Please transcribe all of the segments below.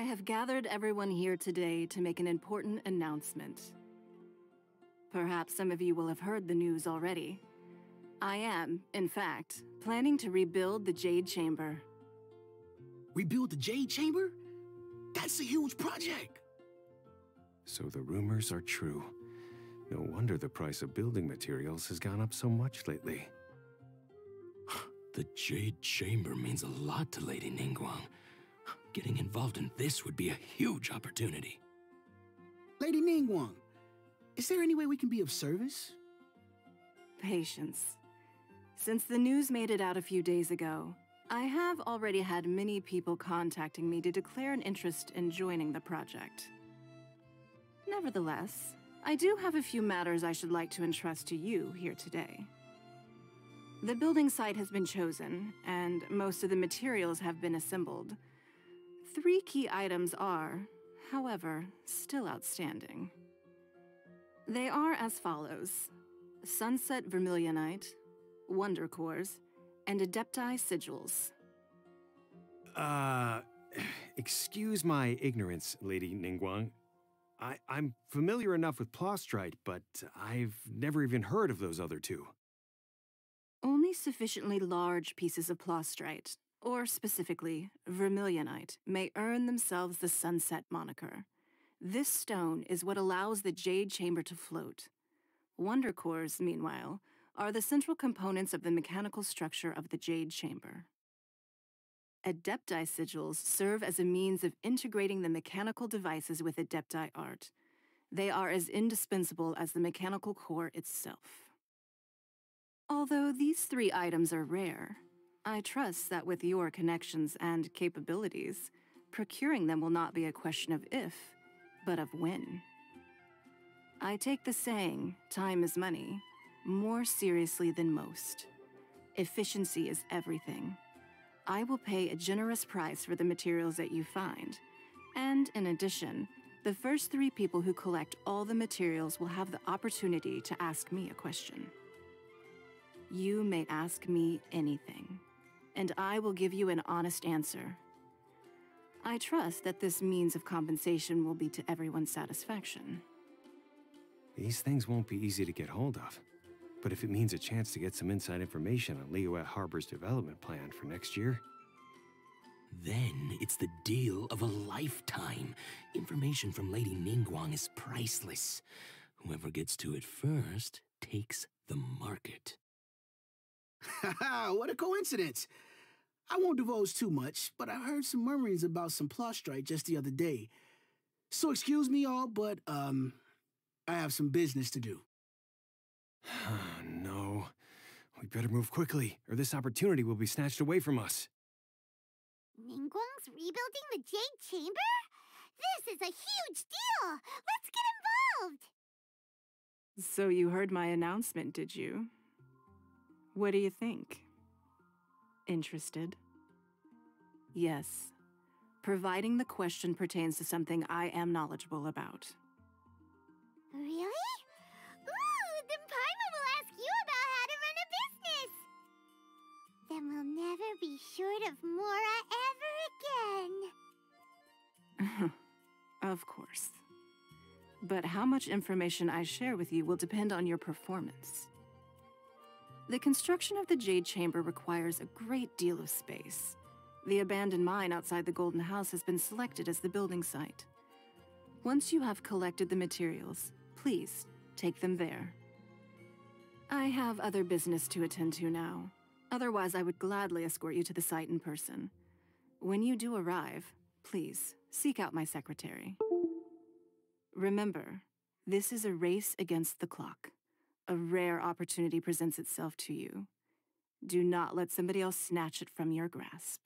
I have gathered everyone here today to make an important announcement. Perhaps some of you will have heard the news already. I am, in fact, planning to rebuild the Jade Chamber. Rebuild the Jade Chamber? That's a huge project! So the rumors are true. No wonder the price of building materials has gone up so much lately. The Jade Chamber means a lot to Lady Ningguang. Getting involved in this would be a huge opportunity. Lady Ningguang, is there any way we can be of service? Patience. Since the news made it out a few days ago, I have already had many people contacting me to declare an interest in joining the project. Nevertheless, I do have a few matters I should like to entrust to you here today. The building site has been chosen, and most of the materials have been assembled. Three key items are, however, still outstanding. They are as follows Sunset Vermilionite, Wonder Cores, and Adepti Sigils. Uh, excuse my ignorance, Lady Ningguang. I, I'm familiar enough with Plaustrite, but I've never even heard of those other two. Only sufficiently large pieces of Plaustrite, or specifically Vermilionite, may earn themselves the Sunset moniker. This stone is what allows the Jade Chamber to float. Wonder cores, meanwhile, are the central components of the mechanical structure of the Jade Chamber. Adepti sigils serve as a means of integrating the mechanical devices with Adepti art. They are as indispensable as the mechanical core itself. Although these three items are rare, I trust that with your connections and capabilities, procuring them will not be a question of if, but of when. I take the saying, time is money, more seriously than most. Efficiency is everything. I will pay a generous price for the materials that you find. And in addition, the first three people who collect all the materials will have the opportunity to ask me a question. You may ask me anything, and I will give you an honest answer. I trust that this means of compensation will be to everyone's satisfaction. These things won't be easy to get hold of. But if it means a chance to get some inside information on Liyue Harbor's development plan for next year, Then it's the deal of a lifetime. Information from Lady Ningguang is priceless. Whoever gets to it first takes the market. Haha, what a coincidence! I won't divulge too much, but I heard some murmurings about some Plaustrite just the other day. So excuse me all, but, um, I have some business to do. no. We better move quickly, or this opportunity will be snatched away from us. Ningguang's rebuilding the Jade Chamber? This is a huge deal! Let's get involved! So you heard my announcement, did you? What do you think? Interested? Yes. Providing the question pertains to something I am knowledgeable about. Really? Ooh, then Paimon will ask you about how to run a business! Then we'll never be short of Mora ever again. of course. But how much information I share with you will depend on your performance. The construction of the Jade Chamber requires a great deal of space. The abandoned mine outside the Golden House has been selected as the building site. Once you have collected the materials, please take them there. I have other business to attend to now. Otherwise, I would gladly escort you to the site in person. When you do arrive, please seek out my secretary. Remember, this is a race against the clock. A rare opportunity presents itself to you. Do not let somebody else snatch it from your grasp.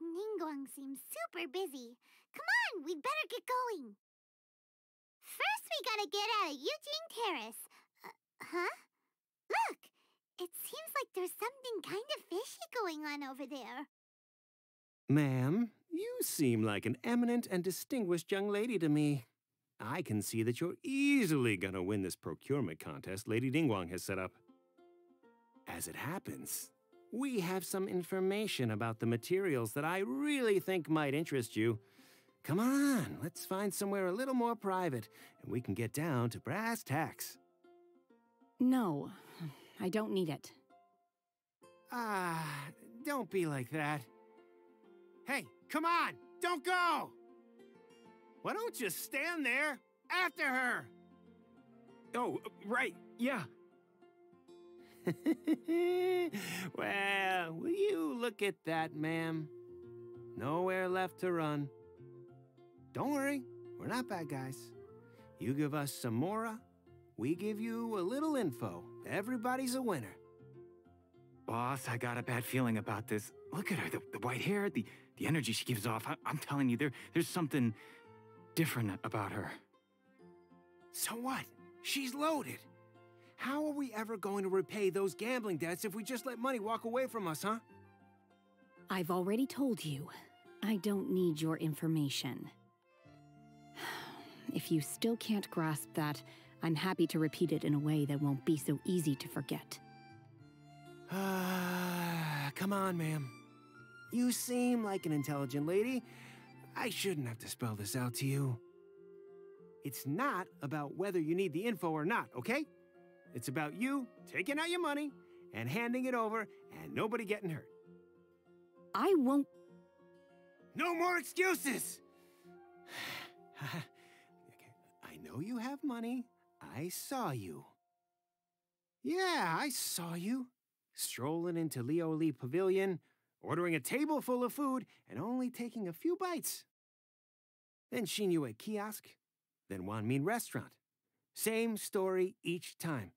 Ningguang seems super busy. Come on, we'd better get going. First, we gotta get out of Yujing Terrace. Uh, huh? Look! It seems like there's something kind of fishy going on over there. Ma'am, you seem like an eminent and distinguished young lady to me. I can see that you're easily gonna win this procurement contest Lady Ningguang has set up. As it happens, we have some information about the materials that I really think might interest you. Come on, let's find somewhere a little more private, and we can get down to brass tacks. No, I don't need it. Ah, don't be like that. Hey, come on, don't go! Why don't you stand there after her? Oh, right, yeah. well, will you look at that, ma'am? Nowhere left to run. Don't worry, we're not bad guys. You give us some mora, we give you a little info. Everybody's a winner. Boss, I got a bad feeling about this. Look at her, the, the white hair, the, the energy she gives off. I, I'm telling you, there, there's something different about her. So what? She's loaded. How are we ever going to repay those gambling debts if we just let money walk away from us, huh? I've already told you. I don't need your information. If you still can't grasp that, I'm happy to repeat it in a way that won't be so easy to forget. Ah, come on, ma'am. You seem like an intelligent lady. I shouldn't have to spell this out to you. It's not about whether you need the info or not, okay? It's about you taking out your money and handing it over and nobody getting hurt. I won't. No more excuses! okay, I know you have money. I saw you. Yeah, I saw you. Strolling into Liuli Pavilion, ordering a table full of food, and only taking a few bites. Then Xinyue Kiosk, then Wanmin Restaurant. Same story each time.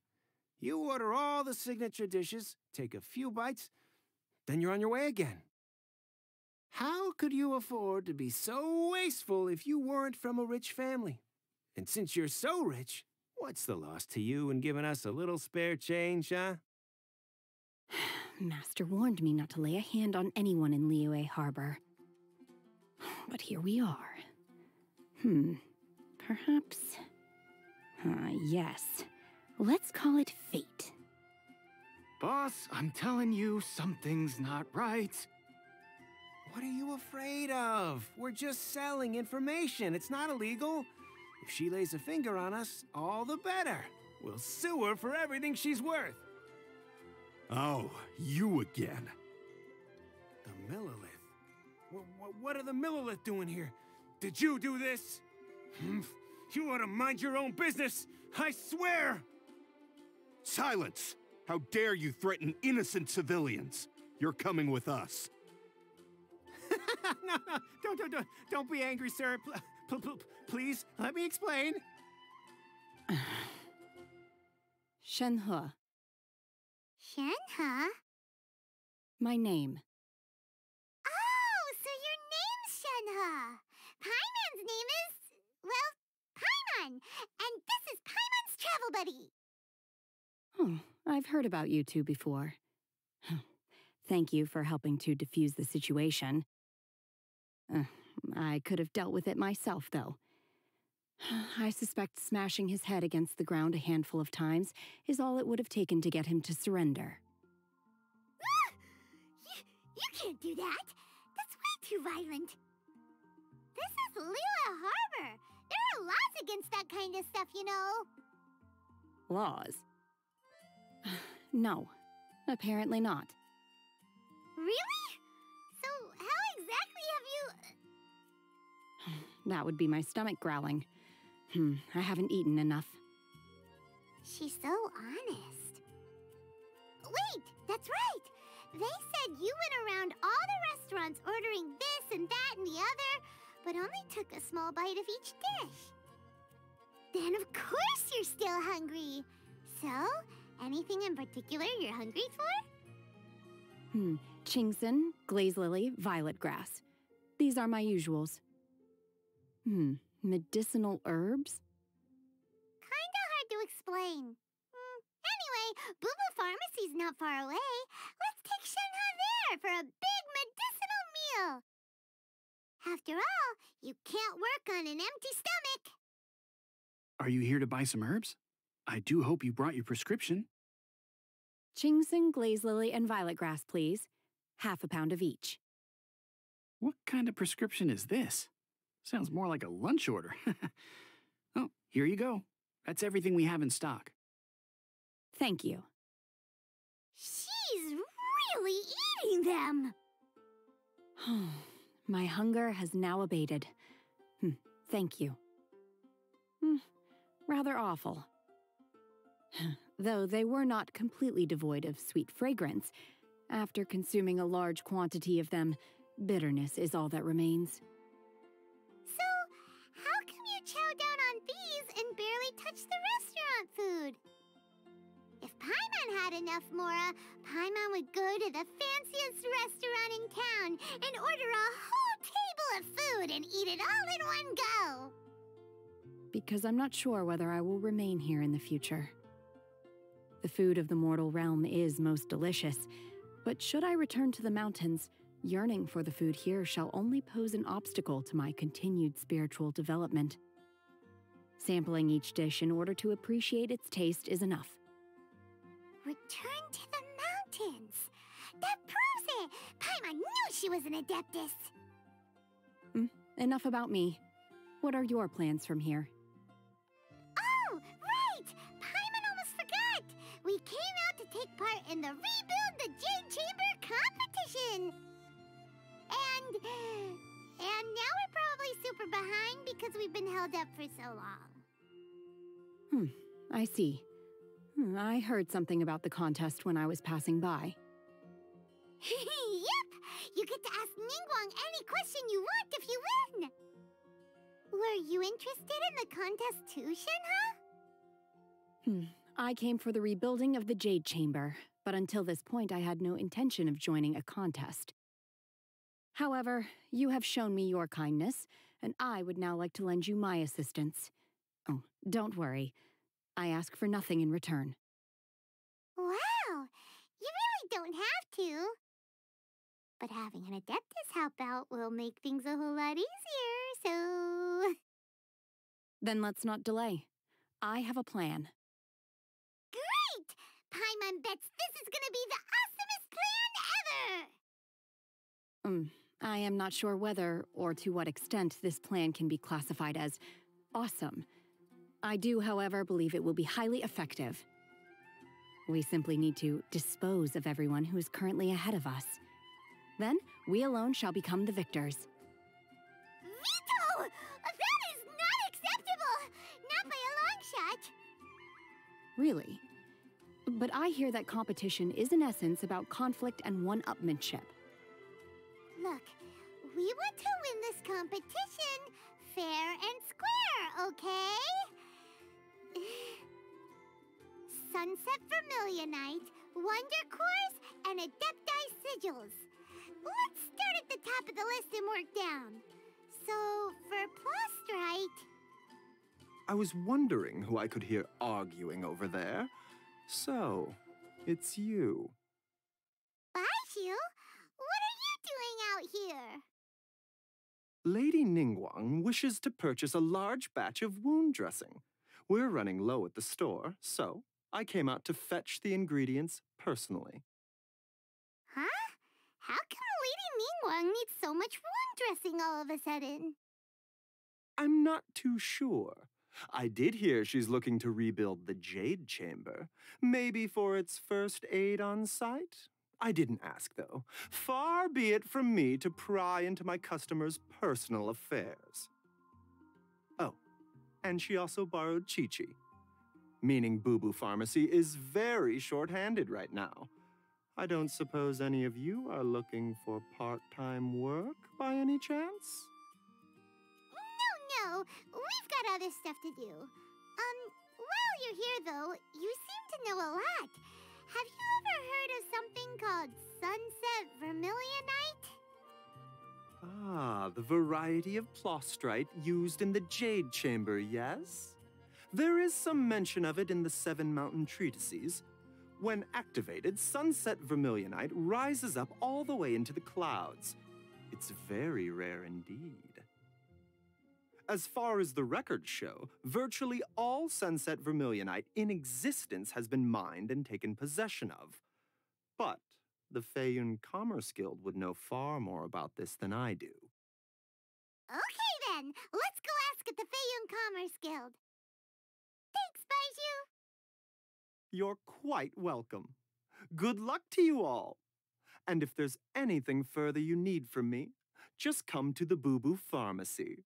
You order all the signature dishes, take a few bites, then you're on your way again. How could you afford to be so wasteful if you weren't from a rich family? And since you're so rich, what's the loss to you in giving us a little spare change, huh? Master warned me not to lay a hand on anyone in Liyue Harbor. But here we are. Hmm. Perhaps. Ah, yes. Let's call it fate. Boss, I'm telling you, something's not right. What are you afraid of? We're just selling information. It's not illegal. If she lays a finger on us, all the better. We'll sue her for everything she's worth. Oh, you again. The Millilith. What, what, what are the Millilith doing here? Did you do this? Hmm, you ought to mind your own business. I swear! Silence! How dare you threaten innocent civilians? You're coming with us. no, no, don't, don't, don't, don't be angry, sir. Pl- pl- pl- please, let me explain. Shenhe, Shenhe? my name. Oh, so your name's Shenhe. Paimon's name is, well, Paimon. And this is Paimon's travel buddy. Oh, I've heard about you two before. Thank you for helping to defuse the situation. Uh, I could have dealt with it myself, though. I suspect smashing his head against the ground a handful of times is all it would have taken to get him to surrender. You, you can't do that. That's way too violent. This is Liyue Harbor. There are laws against that kind of stuff, you know. Laws? no, apparently not. Really? So, how exactly have you. That would be my stomach growling. Hmm, I haven't eaten enough. She's so honest. Wait, that's right. They said you went around all the restaurants ordering this and that and the other, but only took a small bite of each dish. Then, of course, you're still hungry. So, anything in particular you're hungry for? Hmm, Qingxin, glaze lily, violet grass. These are my usuals. Hmm, medicinal herbs? Kinda hard to explain. Hmm, Anyway, Bubu Pharmacy's not far away. Let's After all, you can't work on an empty stomach. Are you here to buy some herbs? I do hope you brought your prescription. Qingxin, glaze lily, and violet grass, please. Half a pound of each. What kind of prescription is this? Sounds more like a lunch order. oh, here you go. That's everything we have in stock. Thank you. She's really eating them. My hunger has now abated. Hmm, thank you. Hmm, rather awful. Though they were not completely devoid of sweet fragrance, after consuming a large quantity of them, bitterness is all that remains. So, how come you chow down on these and barely touch the restaurant food? Paimon had enough Mora, Paimon would go to the fanciest restaurant in town and order a whole table of food and eat it all in one go. Because I'm not sure whether I will remain here in the future. The food of the mortal realm is most delicious, but should I return to the mountains, yearning for the food here shall only pose an obstacle to my continued spiritual development. Sampling each dish in order to appreciate its taste is enough. Return to the mountains. That proves it. Paimon knew she was an adeptus. Mm, enough about me. What are your plans from here? Oh, right! Paimon almost forgot. We came out to take part in the Rebuild the Jade Chamber competition. And and now we're probably super behind because we've been held up for so long. Hmm, I see. Hmm, I heard something about the contest when I was passing by. yep! You get to ask Ningguang any question you want if you win! Were you interested in the contest too, Shenhe? Hmm, I came for the rebuilding of the Jade Chamber, but until this point I had no intention of joining a contest. However, you have shown me your kindness, and I would now like to lend you my assistance. Oh, don't worry. I ask for nothing in return. Wow! You really don't have to. But having an Adeptus help out will make things a whole lot easier, so... Then let's not delay. I have a plan. Great! Paimon bets this is gonna be the awesomest plan ever! Um, I am not sure whether or to what extent this plan can be classified as awesome. I do, however, believe it will be highly effective. We simply need to dispose of everyone who is currently ahead of us. Then, we alone shall become the victors. Veto! That is not acceptable! Not by a long shot! Really? But I hear that competition is in essence about conflict and one-upmanship. Look, we want to win this competition fair and square, okay? Sunset Vermilionite, Wonder Cores, and Adepti Sigils. Let's start at the top of the list and work down. So, for Plaustrite... I was wondering who I could hear arguing over there. So, it's you. Baizhu, what are you doing out here? Lady Ningguang wishes to purchase a large batch of wound dressing. We're running low at the store, so I came out to fetch the ingredients personally. Huh? How come Lady Ningguang needs so much wound dressing all of a sudden? I'm not too sure. I did hear she's looking to rebuild the Jade Chamber. Maybe for its first aid on site? I didn't ask, though. Far be it from me to pry into my customers' personal affairs. And she also borrowed Qiqi. Meaning Bubu Pharmacy is very short-handed right now. I don't suppose any of you are looking for part-time work by any chance? No, no, we've got other stuff to do. Um, while you're here, though, you seem to know a lot. Have you ever heard of something called Sunset Vermilionite? Ah, the variety of plaustrite used in the Jade Chamber, yes? There is some mention of it in the Seven Mountain Treatises. When activated, Sunset Vermilionite rises up all the way into the clouds. It's very rare indeed. As far as the records show, virtually all Sunset Vermilionite in existence has been mined and taken possession of. But the Feiyun Commerce Guild would know far more about this than I do. Okay then, let's go ask at the Feiyun Commerce Guild. Thanks, Baizhu. You're quite welcome. Good luck to you all. And if there's anything further you need from me, just come to the Bubu Pharmacy.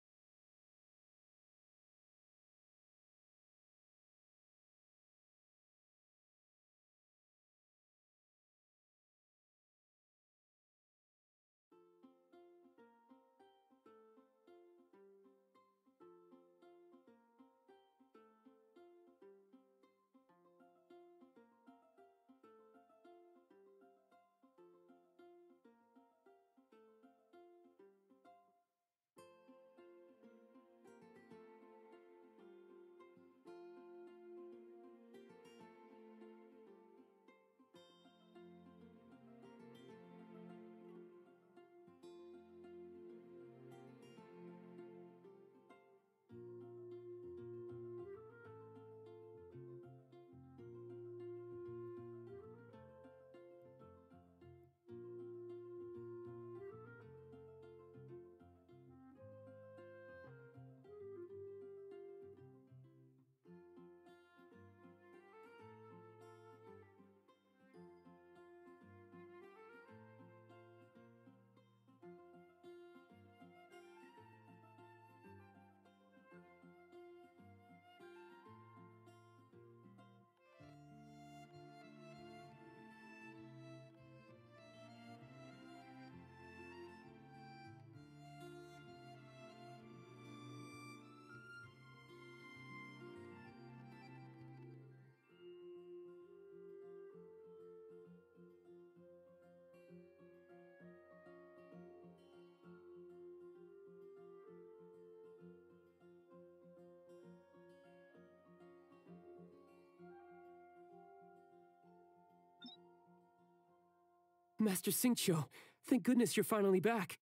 Master Xingqiu, thank goodness you're finally back.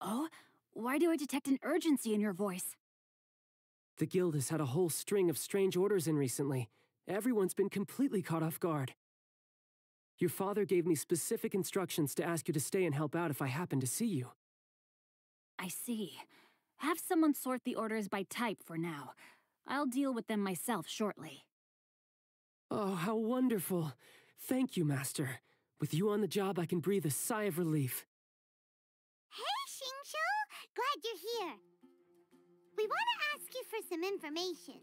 Oh? Why do I detect an urgency in your voice? The guild has had a whole string of strange orders in recently. Everyone's been completely caught off guard. Your father gave me specific instructions to ask you to stay and help out if I happen to see you. I see. Have someone sort the orders by type for now. I'll deal with them myself shortly. Oh, how wonderful. Thank you, Master. With you on the job, I can breathe a sigh of relief. Hey, Xingqiu! Glad you're here. We want to ask you for some information.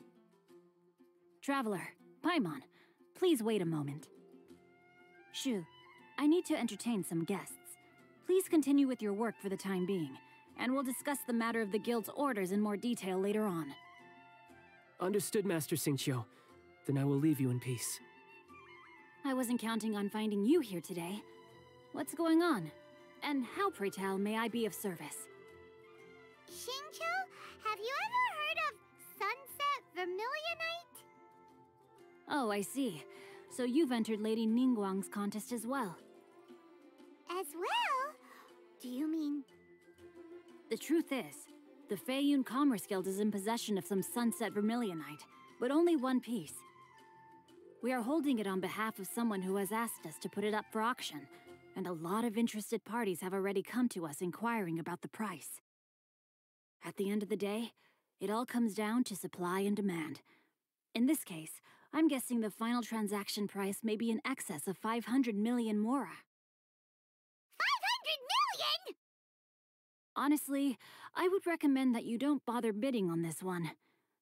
Traveler, Paimon, please wait a moment. Shu, I need to entertain some guests. Please continue with your work for the time being, and we'll discuss the matter of the guild's orders in more detail later on. Understood, Master Xingqiu. Then I will leave you in peace. I wasn't counting on finding you here today. What's going on? And how, pray tell, may I be of service? Xingqiu, have you ever heard of Sunset Vermilionite? Oh, I see. So you've entered Lady Ningguang's contest as well. As well? Do you mean... The truth is, the Feiyun Commerce Guild is in possession of some Sunset Vermilionite, but only one piece. We are holding it on behalf of someone who has asked us to put it up for auction, and a lot of interested parties have already come to us inquiring about the price. At the end of the day, it all comes down to supply and demand. In this case, I'm guessing the final transaction price may be in excess of 500 million mora. 500 million?! Honestly, I would recommend that you don't bother bidding on this one.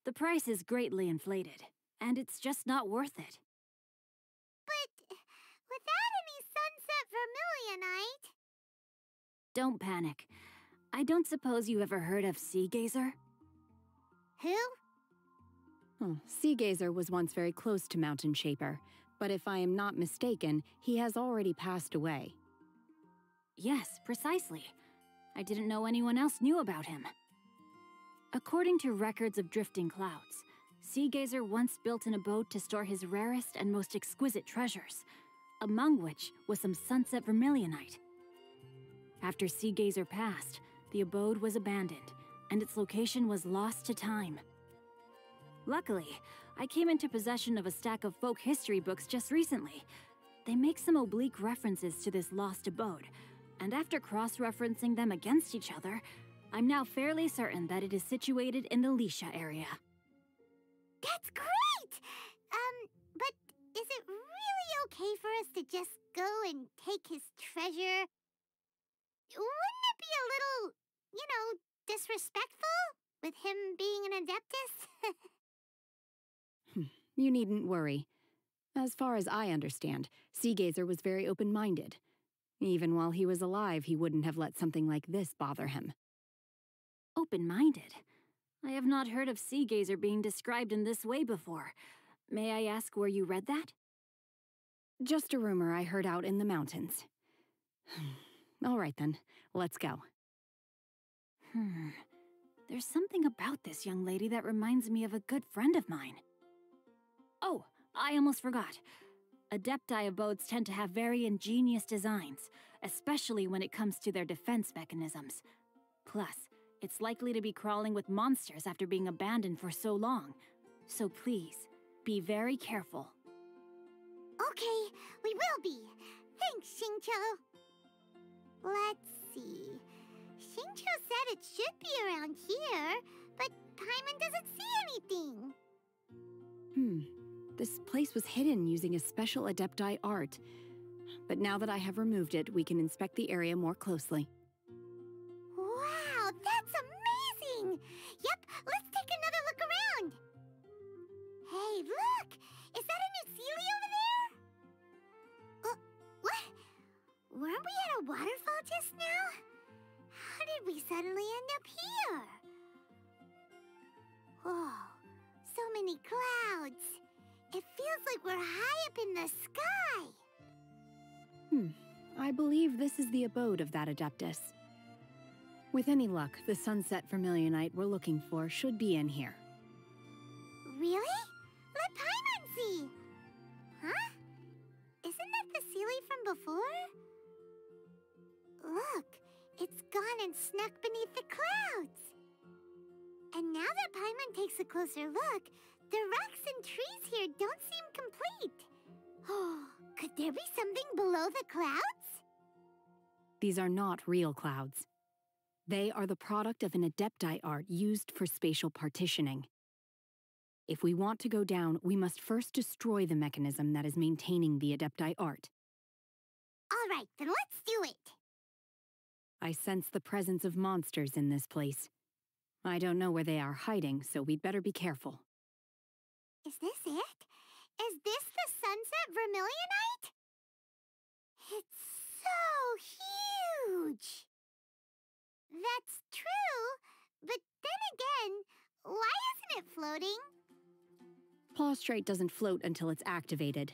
The price is greatly inflated, and it's just not worth it. But without any Sunset Vermilionite... Don't panic. I don't suppose you ever heard of Sea Gazer? Who? Oh, Sea Gazer was once very close to Mountain Shaper, but if I am not mistaken, he has already passed away. Yes, precisely. I didn't know anyone else knew about him. According to records of drifting clouds, Sea Gazer once built an abode to store his rarest and most exquisite treasures, among which was some sunset vermilionite. After Seagazer passed, the abode was abandoned, and its location was lost to time. Luckily, I came into possession of a stack of folk history books just recently. They make some oblique references to this lost abode, and after cross referencing them against each other, I'm now fairly certain that it is situated in the Lisha area. That's great! Um, but is it really okay for us to just go and take his treasure? Wouldn't it be a little, you know, disrespectful with him being an Adeptus? you needn't worry. As far as I understand, Seagazer was very open minded. Even while he was alive, he wouldn't have let something like this bother him. Open minded? I have not heard of Seagazer being described in this way before. May I ask where you read that? Just a rumor I heard out in the mountains. All right then, let's go. Hmm. There's something about this young lady that reminds me of a good friend of mine. Oh, I almost forgot. Adepti abodes tend to have very ingenious designs, especially when it comes to their defense mechanisms. Plus, it's likely to be crawling with monsters after being abandoned for so long. So please, be very careful. Okay, we will be. Thanks, Xingqiu. Let's see. Xingqiu said it should be around here, but Paimon doesn't see anything. Hmm. This place was hidden using a special Adepti art. But now that I have removed it, we can inspect the area more closely. Waterfall just now? How did we suddenly end up here? Whoa, so many clouds. It feels like we're high up in the sky. Hmm. I believe this is the abode of that Adeptus. With any luck, the sunset Vermilionite we're looking for should be in here. Really? Let Paimon see! Huh? Isn't that the Seelie from before? Look, it's gone and snuck beneath the clouds. And now that Paimon takes a closer look, the rocks and trees here don't seem complete. Oh, could there be something below the clouds? These are not real clouds. They are the product of an Adepti art used for spatial partitioning. If we want to go down, we must first destroy the mechanism that is maintaining the Adepti art. All right, then let's do it. I sense the presence of monsters in this place. I don't know where they are hiding, so we'd better be careful. Is this it? Is this the Sunset Vermilionite? It's so huge! That's true, but then again, why isn't it floating? Plaustrite doesn't float until it's activated.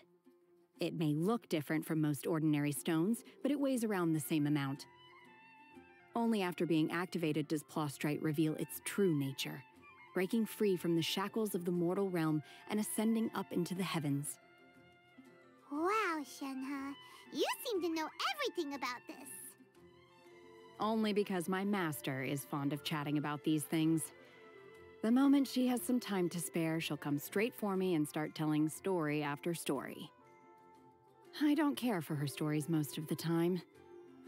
It may look different from most ordinary stones, but it weighs around the same amount. Only after being activated does Plaustrite reveal its true nature, breaking free from the shackles of the mortal realm and ascending up into the heavens. Wow, Shenhe, you seem to know everything about this. Only because my master is fond of chatting about these things. The moment she has some time to spare, she'll come straight for me and start telling story after story. I don't care for her stories most of the time.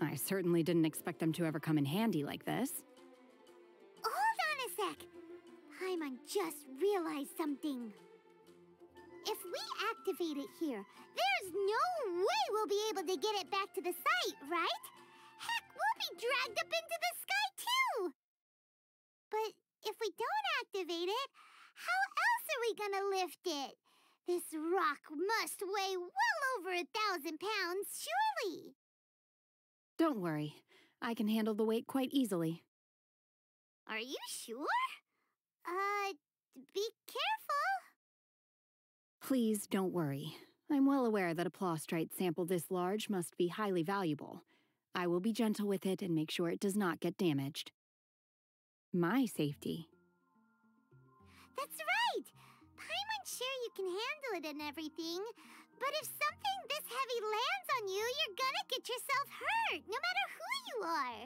I certainly didn't expect them to ever come in handy like this. Hold on a sec. Paimon just realized something. If we activate it here, there's no way we'll be able to get it back to the site, right? Heck, we'll be dragged up into the sky too! But if we don't activate it, how else are we gonna lift it? This rock must weigh well over a thousand pounds, surely! Don't worry. I can handle the weight quite easily. Are you sure? Uh, be careful. Please don't worry. I'm well aware that a plaustrite sample this large must be highly valuable. I will be gentle with it and make sure it does not get damaged. My safety. That's right! Paimon's sure you can handle it and everything, but if something this heavy lands on you, you're gonna get yourself hurt, no matter who you are.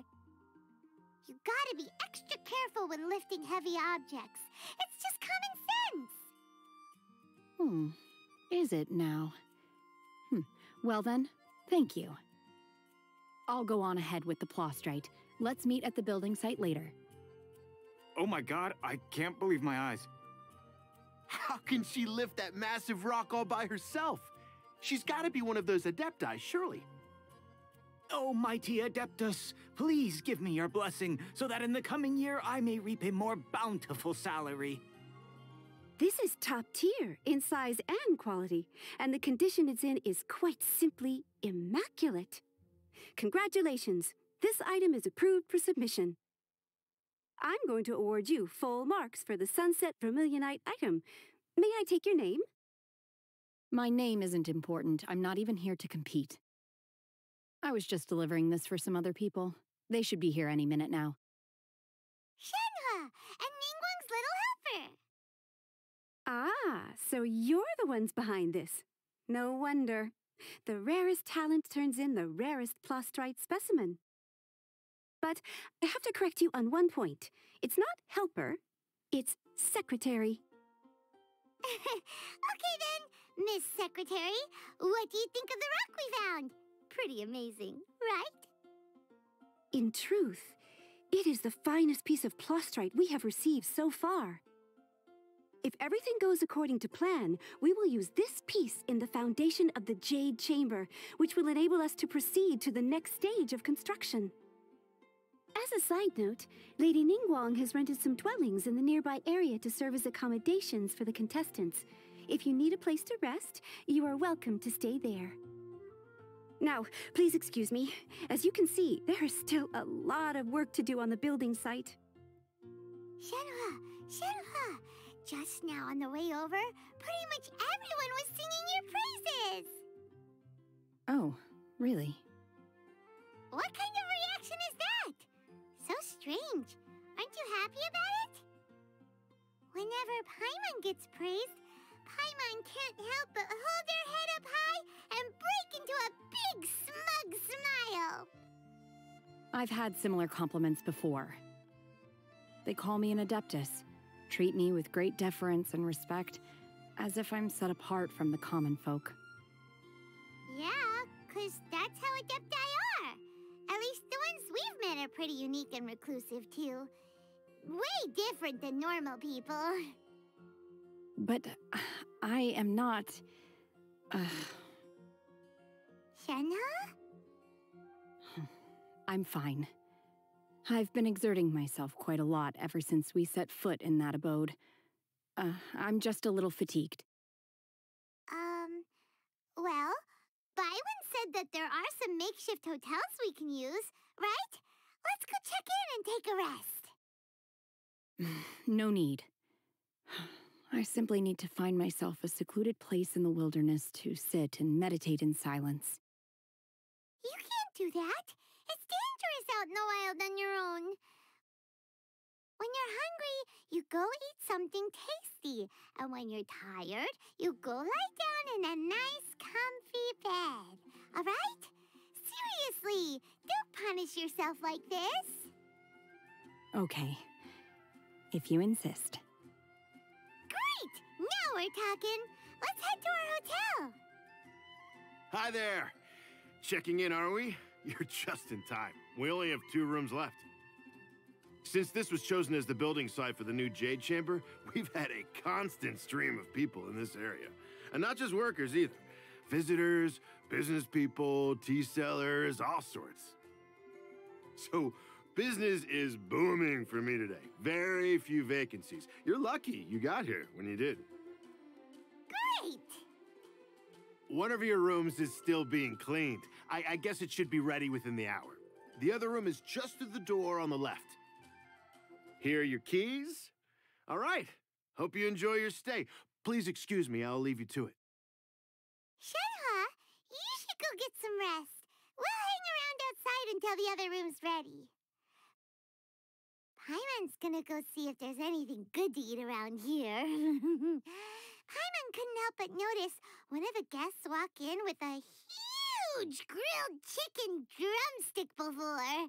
You gotta be extra careful when lifting heavy objects. It's just common sense. Hmm. Is it now? Hmm. Well then, thank you. I'll go on ahead with the Plaustrite. Let's meet at the building site later. Oh my god, I can't believe my eyes. How can she lift that massive rock all by herself? She's gotta be one of those Adepti, surely. Oh, mighty Adeptus, please give me your blessing so that in the coming year I may reap a more bountiful salary. This is top tier in size and quality, and the condition it's in is quite simply immaculate. Congratulations, this item is approved for submission. I'm going to award you full marks for the Sunset Vermilionite item. May I take your name? My name isn't important. I'm not even here to compete. I was just delivering this for some other people. They should be here any minute now. Shenhe and Ningguang's little helper. Ah, so you're the ones behind this. No wonder. The rarest talent turns in the rarest Plaustrite specimen. But I have to correct you on one point. It's not helper, it's secretary. okay then, Miss Secretary, what do you think of the rock we found? Pretty amazing, right? In truth, it is the finest piece of Plaustrite we have received so far. If everything goes according to plan, we will use this piece in the foundation of the Jade Chamber, which will enable us to proceed to the next stage of construction. As a side note, Lady Ningguang has rented some dwellings in the nearby area to serve as accommodations for the contestants. If you need a place to rest, you are welcome to stay there. Now, please excuse me. As you can see, there is still a lot of work to do on the building site. Shenhe, Shenhe, just now on the way over, pretty much everyone was singing your praises. Oh, really? What kind of reaction is that? So strange. Aren't you happy about it? Whenever Paimon gets praised, Paimon can't help but hold her head up high and break into a big smug smile. I've had similar compliments before. They call me an adeptus, treat me with great deference and respect, as if I'm set apart from the common folk. Yeah, because that's how Adepti are. At least the ones we've met are pretty unique and reclusive, too. Way different than normal people. But I am not. Uh, Shenhe? I'm fine. I've been exerting myself quite a lot ever since we set foot in that abode. Uh, I'm just a little fatigued. Um, well, Byron said that there are some makeshift hotels we can use, right? Let's go check in and take a rest. no need. I simply need to find myself a secluded place in the wilderness to sit and meditate in silence. You can't do that. It's dangerous out in the wild on your own. When you're hungry, you go eat something tasty. And when you're tired, you go lie down in a nice, comfy bed. All right? Seriously, don't punish yourself like this. Okay. If you insist. Now we're talking. Let's head to our hotel. Hi there. Checking in, are we? You're just in time. We only have two rooms left. Since this was chosen as the building site for the new Jade Chamber, we've had a constant stream of people in this area. And not just workers either. Visitors, business people, tea sellers, all sorts. So, business is booming for me today. Very few vacancies. You're lucky you got here when you did. Great! One of your rooms is still being cleaned. I, I guess it should be ready within the hour. The other room is just through the door on the left. Here are your keys. All right. Hope you enjoy your stay. Please excuse me, I'll leave you to it. Shenhe, you should go get some rest. We'll hang around outside until the other room's ready. Paimon's gonna go see if there's anything good to eat around here. Paimon couldn't help but notice one of the guests walk in with a huge grilled chicken drumstick before.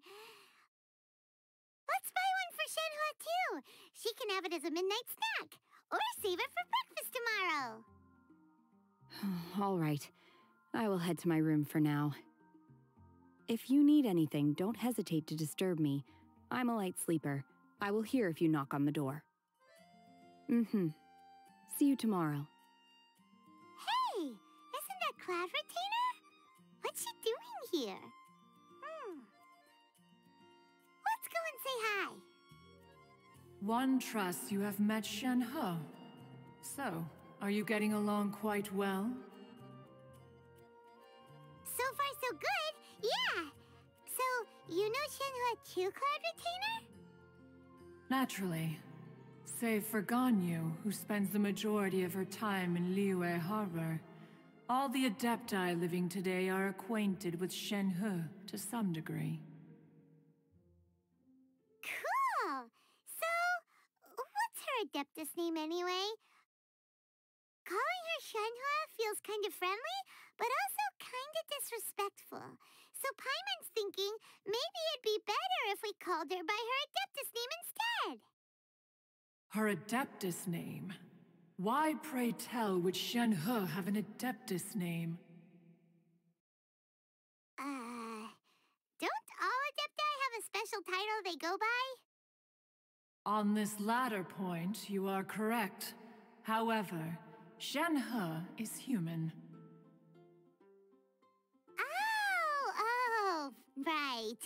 Let's buy one for Shenhe, too. She can have it as a midnight snack. Or save it for breakfast tomorrow. All right. I will head to my room for now. If you need anything, don't hesitate to disturb me. I'm a light sleeper. I will hear if you knock on the door. Mm-hmm. See you tomorrow. Hey! Isn't that Cloud Retainer? What's she doing here? Hmm. Let's go and say hi. One trusts you have met Shenhe. So, are you getting along quite well? So far, so good. Yeah. You know Shenhe too, Cloud Retainer? Naturally. Save for Ganyu, who spends the majority of her time in Liyue Harbor. All the Adepti living today are acquainted with Shenhe to some degree. Cool! So, what's her Adeptus name anyway? Calling her Shenhe feels kind of friendly, but also kind of disrespectful. So Paimon's thinking maybe it'd be better if we called her by her Adeptus name instead. Her Adeptus name? Why, pray tell, would Shenhe have an Adeptus name? Uh, don't all Adepti have a special title they go by? On this latter point, you are correct. However, Shenhe is human. Right.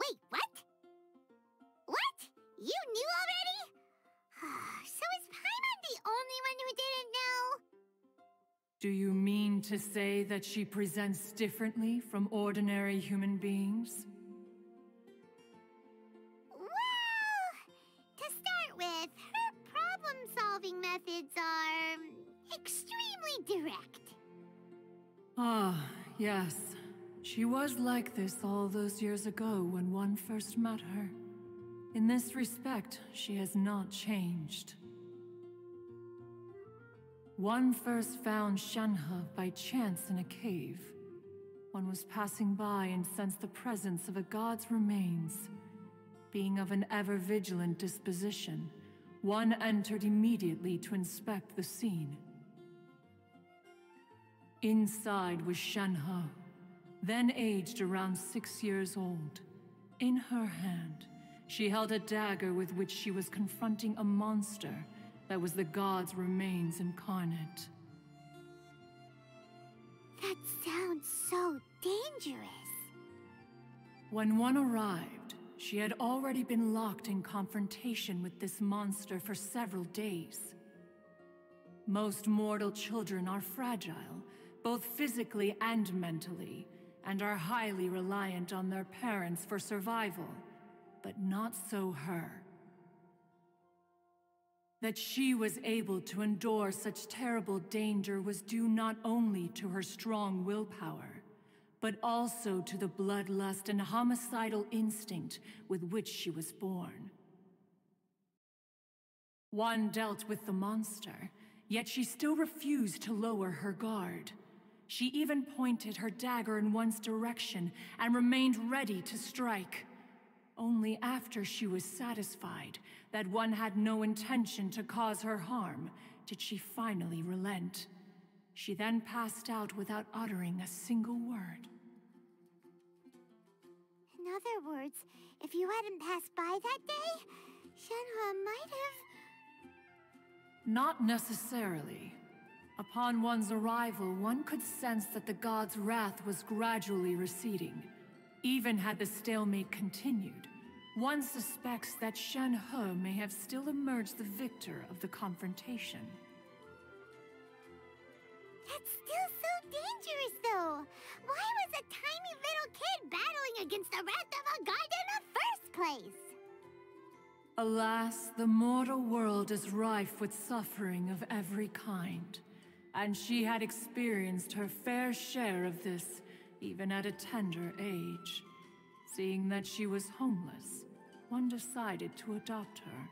Wait, what? What? You knew already? so is Paimon the only one who didn't know? Do you mean to say that she presents differently from ordinary human beings? Well, to start with, her problem-solving methods are extremely direct. Ah, yes. She was like this all those years ago when one first met her. In this respect, she has not changed. One first found Shenhe by chance in a cave. One was passing by and sensed the presence of a god's remains. Being of an ever vigilant disposition, one entered immediately to inspect the scene. Inside was Shenhe, then aged around six years old. In her hand, she held a dagger with which she was confronting a monster that was the god's remains incarnate. That sounds so dangerous. When one arrived, she had already been locked in confrontation with this monster for several days. Most mortal children are fragile, both physically and mentally, and are highly reliant on their parents for survival. But not so her. That she was able to endure such terrible danger was due not only to her strong willpower, but also to the bloodlust and homicidal instinct with which she was born. One dealt with the monster, yet she still refused to lower her guard. She even pointed her dagger in one's direction and remained ready to strike. Only after she was satisfied that one had no intention to cause her harm did she finally relent. She then passed out without uttering a single word. In other words, if you hadn't passed by that day, Shenhe might have... Not necessarily. Upon one's arrival, one could sense that the god's wrath was gradually receding. Even had the stalemate continued, one suspects that Shen He may have still emerged the victor of the confrontation. That's still so dangerous, though. Why was a tiny little kid battling against the wrath of a god in the first place? Alas, the mortal world is rife with suffering of every kind, and she had experienced her fair share of this even at a tender age. Seeing that she was homeless, one decided to adopt her.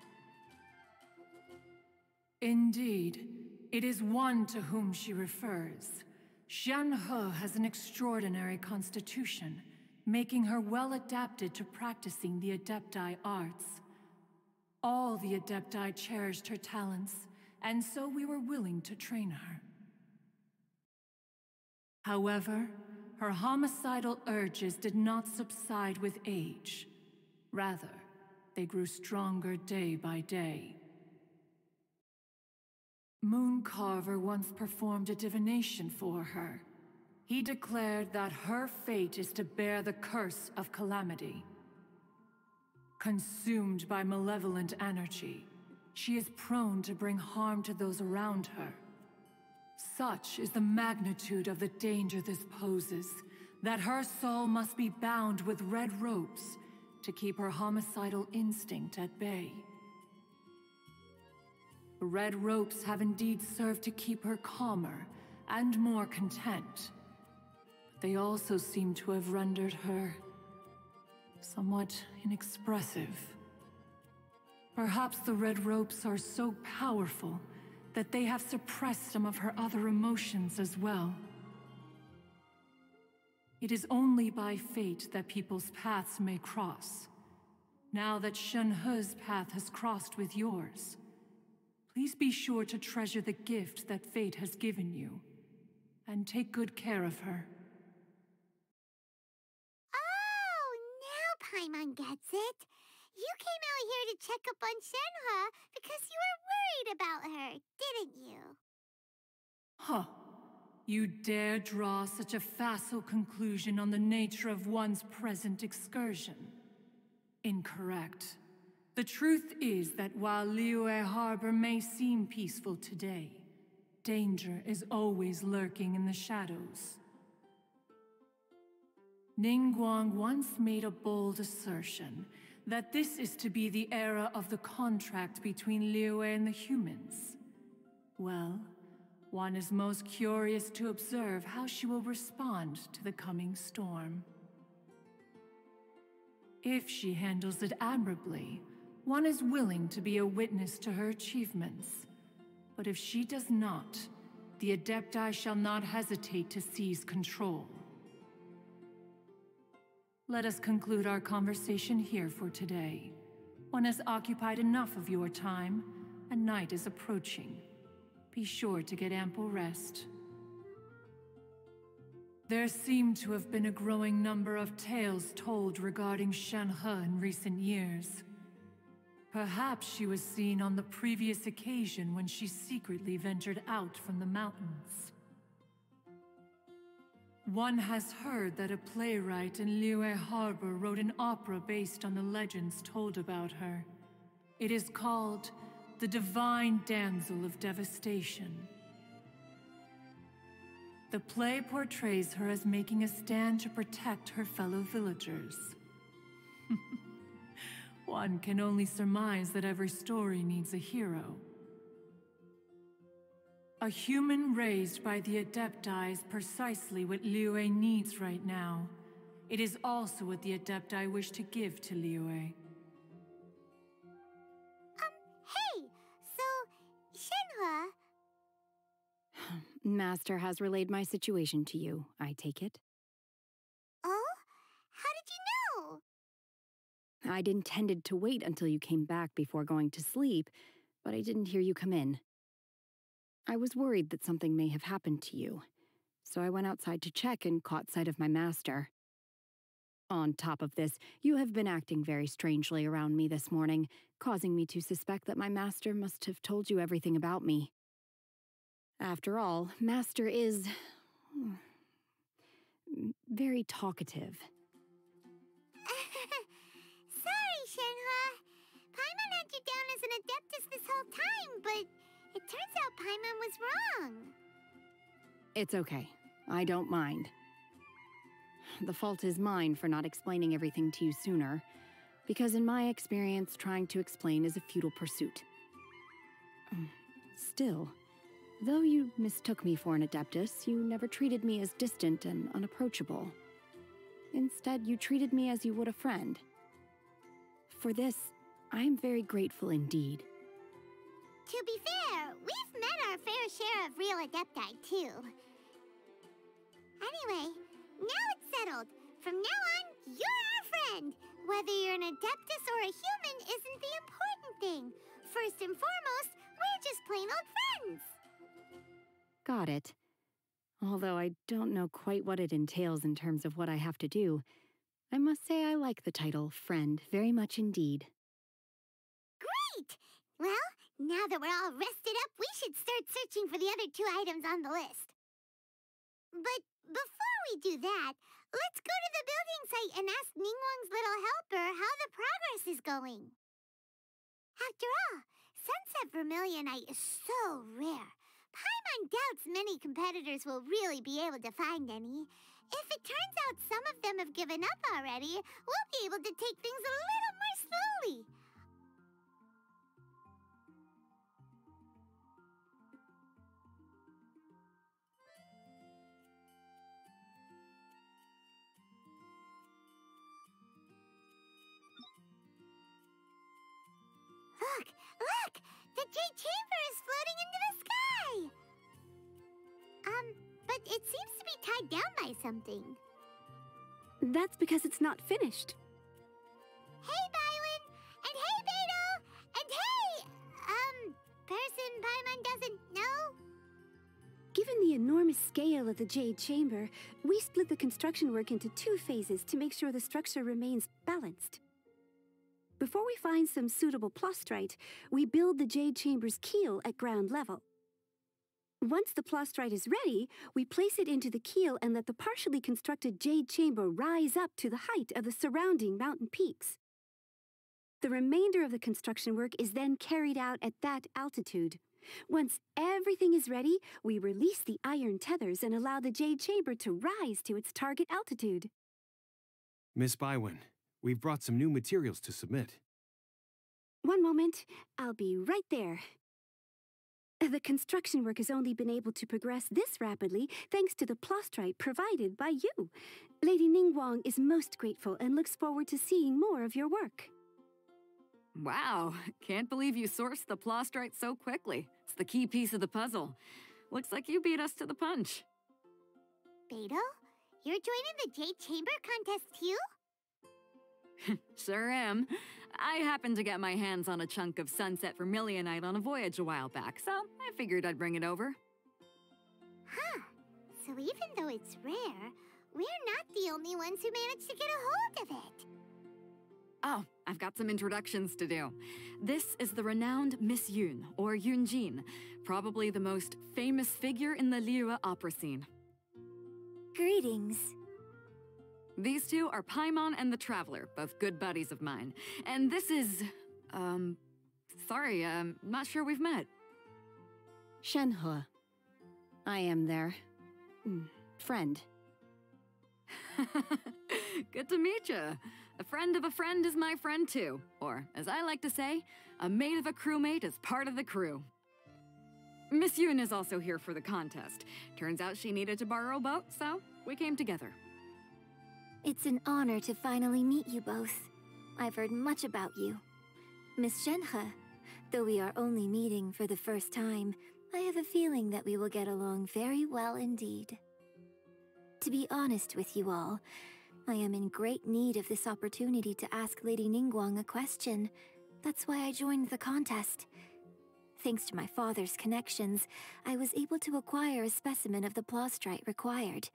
Indeed, it is one to whom she refers. Shenhe has an extraordinary constitution, making her well adapted to practicing the Adepti arts. All the Adepti cherished her talents, and so we were willing to train her. However, her homicidal urges did not subside with age. Rather, they grew stronger day by day. Mooncarver once performed a divination for her. He declared that her fate is to bear the curse of calamity. Consumed by malevolent energy, she is prone to bring harm to those around her. Such is the magnitude of the danger this poses, that her soul must be bound with red ropes to keep her homicidal instinct at bay. The red ropes have indeed served to keep her calmer and more content. But they also seem to have rendered her somewhat inexpressive. Perhaps the red ropes are so powerful that they have suppressed some of her other emotions as well. It is only by fate that people's paths may cross. Now that Shenhe's path has crossed with yours, please be sure to treasure the gift that fate has given you, and take good care of her. Oh, now Paimon gets it. You came out here to check up on Shenhe because you were worried about her, didn't you? Huh. You dare draw such a facile conclusion on the nature of one's present excursion? Incorrect. The truth is that while Liyue Harbor may seem peaceful today, danger is always lurking in the shadows. Ningguang once made a bold assertion that this is to be the era of the contract between Liyue and the humans. Well, one is most curious to observe how she will respond to the coming storm. If she handles it admirably, one is willing to be a witness to her achievements. But if she does not, the Adepti shall not hesitate to seize control. Let us conclude our conversation here for today. One has occupied enough of your time, and night is approaching. Be sure to get ample rest. There seem to have been a growing number of tales told regarding Shenhe in recent years. Perhaps she was seen on the previous occasion when she secretly ventured out from the mountains. One has heard that a playwright in Liyue Harbor wrote an opera based on the legends told about her. It is called The Divine Damsel of Devastation. The play portrays her as making a stand to protect her fellow villagers. One can only surmise that every story needs a hero. A human raised by the Adepti is precisely what Liyue needs right now. It is also what the Adepti wish to give to Liyue. Um, hey! So, Shenhe... Master has relayed my situation to you, I take it. Oh? How did you know? I'd intended to wait until you came back before going to sleep, but I didn't hear you come in. I was worried that something may have happened to you, so I went outside to check and caught sight of my master. On top of this, you have been acting very strangely around me this morning, causing me to suspect that my master must have told you everything about me. After all, Master is. Hmm, very talkative. Sorry, Shenhe. Paimon had you down as an adeptus this whole time, but turns out Paimon was wrong. It's okay. I don't mind. The fault is mine for not explaining everything to you sooner, because in my experience, trying to explain is a futile pursuit. Um, still, though you mistook me for an adeptus, you never treated me as distant and unapproachable. Instead, you treated me as you would a friend. For this, I am very grateful indeed. To be fair, our fair share of real adepti, too. Anyway, now it's settled. From now on, you're our friend. Whether you're an adeptus or a human isn't the important thing. First and foremost, we're just plain old friends. Got it. Although I don't know quite what it entails in terms of what I have to do, I must say I like the title Friend very much indeed. Great! Well, now that we're all rested up, we should start searching for the other two items on the list. But before we do that, let's go to the building site and ask Ningguang's little helper how the progress is going. After all, Sunset Vermilionite is so rare. Paimon doubts many competitors will really be able to find any. If it turns out some of them have given up already, we'll be able to take things a little more slowly. Look, look! The Jade Chamber is floating into the sky! Um, but it seems to be tied down by something. That's because it's not finished. Hey, Baiwen! And hey, Beidou! And hey, um, person Paimon doesn't know? Given the enormous scale of the Jade Chamber, we split the construction work into two phases to make sure the structure remains balanced. Before we find some suitable plaustrite, we build the Jade Chamber's keel at ground level. Once the plaustrite is ready, we place it into the keel and let the partially constructed Jade Chamber rise up to the height of the surrounding mountain peaks. The remainder of the construction work is then carried out at that altitude. Once everything is ready, we release the iron tethers and allow the Jade Chamber to rise to its target altitude. Miss Baiwen, we've brought some new materials to submit. One moment, I'll be right there. The construction work has only been able to progress this rapidly thanks to the plaustrite provided by you. Lady Ningguang is most grateful and looks forward to seeing more of your work. Wow, can't believe you sourced the plaustrite so quickly. It's the key piece of the puzzle. Looks like you beat us to the punch. Beidou, you're joining the Jade Chamber contest too? Sure am. I happened to get my hands on a chunk of Sunset Vermilionite on a voyage a while back, so I figured I'd bring it over. Huh. So even though it's rare, we're not the only ones who managed to get a hold of it. Oh, I've got some introductions to do. This is the renowned Miss Yun, or Yunjin, probably the most famous figure in the Liyue opera scene. Greetings. These two are Paimon and the Traveler, both good buddies of mine. And this is. um. Sorry, I'm not sure we've met. Shenhe. I am their. mm, friend. Good to meet you. A friend of a friend is my friend too. Or, as I like to say, a mate of a crewmate is part of the crew. Miss Yun is also here for the contest. Turns out she needed to borrow a boat, so we came together. It's an honor to finally meet you both. I've heard much about you. Miss Shenhe, though we are only meeting for the first time, I have a feeling that we will get along very well indeed. To be honest with you all, I am in great need of this opportunity to ask Lady Ningguang a question. That's why I joined the contest. Thanks to my father's connections, I was able to acquire a specimen of the plaustrite required.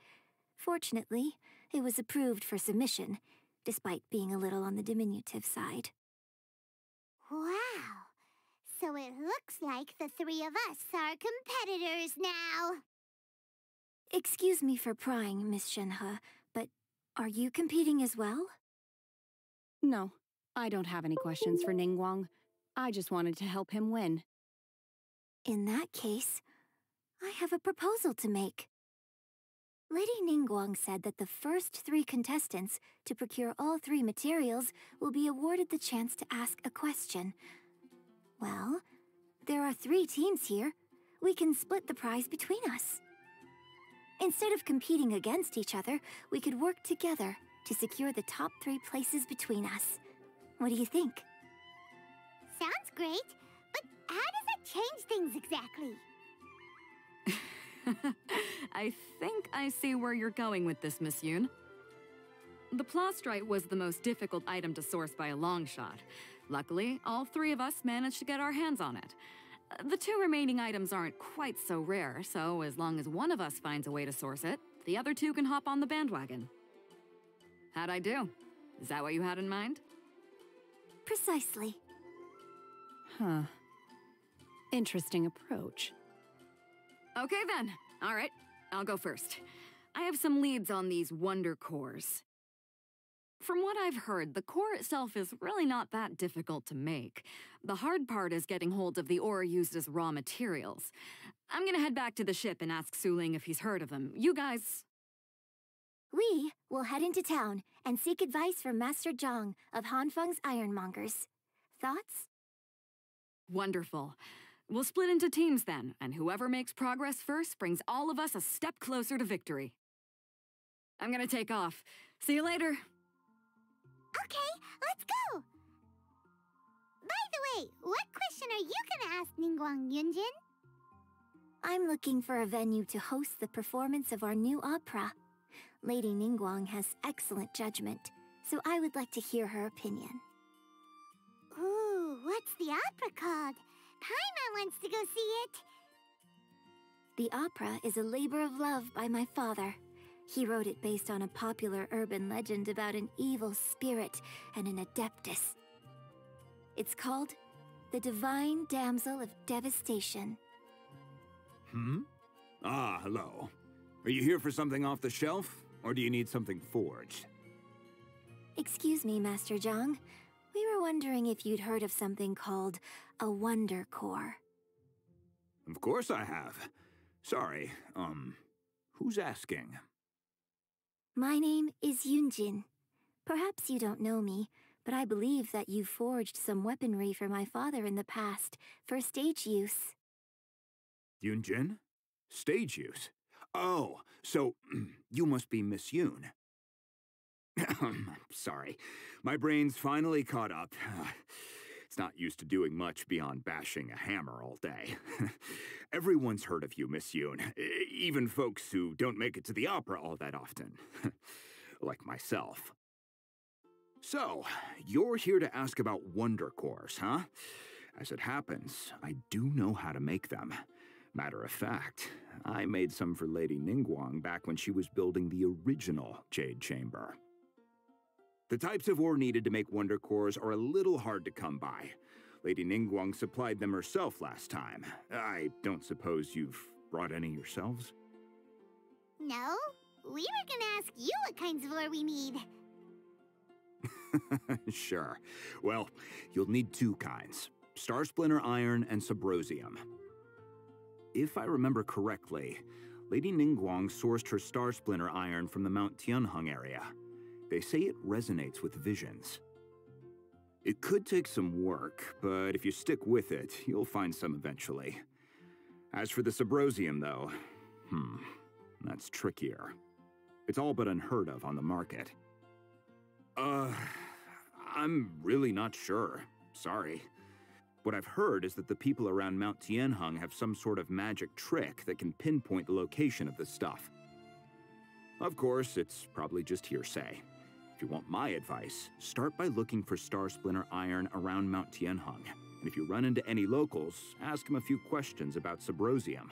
Fortunately, it was approved for submission, despite being a little on the diminutive side. Wow. So it looks like the three of us are competitors now. Excuse me for prying, Miss Shenhe, but are you competing as well? No, I don't have any questions for Ningguang. I just wanted to help him win. In that case, I have a proposal to make. Lady Ningguang said that the first three contestants to procure all three materials will be awarded the chance to ask a question. Well, there are three teams here. We can split the prize between us. Instead of competing against each other, we could work together to secure the top three places between us. What do you think? Sounds great, but how does that change things exactly? I think I see where you're going with this, Miss Yun. The plaustrite was the most difficult item to source by a long shot. Luckily, all three of us managed to get our hands on it. The two remaining items aren't quite so rare, so as long as one of us finds a way to source it, the other two can hop on the bandwagon. How'd I do? Is that what you had in mind? Precisely. Huh. Interesting approach. Okay then. All right, I'll go first. I have some leads on these wonder cores. From what I've heard, the core itself is really not that difficult to make. The hard part is getting hold of the ore used as raw materials. I'm gonna head back to the ship and ask Suling if he's heard of them. You guys. We will head into town and seek advice from Master Zhang of Hanfeng's Ironmongers. Thoughts? Wonderful. We'll split into teams then, and whoever makes progress first brings all of us a step closer to victory. I'm gonna take off. See you later. Okay, let's go! By the way, what question are you gonna ask Ningguang Yunjin? I'm looking for a venue to host the performance of our new opera. Lady Ningguang has excellent judgment, so I would like to hear her opinion. Ooh, what's the opera called? Paimon wants to go see it. The opera is a labor of love by my father. He wrote it based on a popular urban legend about an evil spirit and an adeptus. It's called The Divine Damsel of Devastation. Hmm? Ah, hello. Are you here for something off the shelf, or do you need something forged? Excuse me, Master Zhang. We were wondering if you'd heard of something called a Wonder Core. Of course I have. Sorry, um, who's asking? My name is Yunjin. Perhaps you don't know me, but I believe that you forged some weaponry for my father in the past for stage use. Yunjin? Stage use? Oh, so you must be Miss Yun. Sorry, my brain's finally caught up. It's not used to doing much beyond bashing a hammer all day. Everyone's heard of you, Miss Yun, even folks who don't make it to the opera all that often. like myself. So, you're here to ask about Wonder Cores, huh? As it happens, I do know how to make them. Matter of fact, I made some for Lady Ningguang back when she was building the original Jade Chamber. The types of ore needed to make Wonder Cores are a little hard to come by. Lady Ningguang supplied them herself last time. I don't suppose you've brought any yourselves? No, we were gonna ask you what kinds of ore we need. sure. Well, you'll need two kinds Star Splinter Iron and Subrosium. If I remember correctly, Lady Ningguang sourced her Star Splinter Iron from the Mount Tianheng area. They say it resonates with visions. It could take some work, but if you stick with it, you'll find some eventually. As for the Subrosium, though, hmm, that's trickier. It's all but unheard of on the market. Uh, I'm really not sure. Sorry. What I've heard is that the people around Mount Tianheng have some sort of magic trick that can pinpoint the location of the stuff. Of course, it's probably just hearsay. If you want my advice, start by looking for Star Splinter iron around Mount Tianheng. And if you run into any locals, ask them a few questions about Subrosium.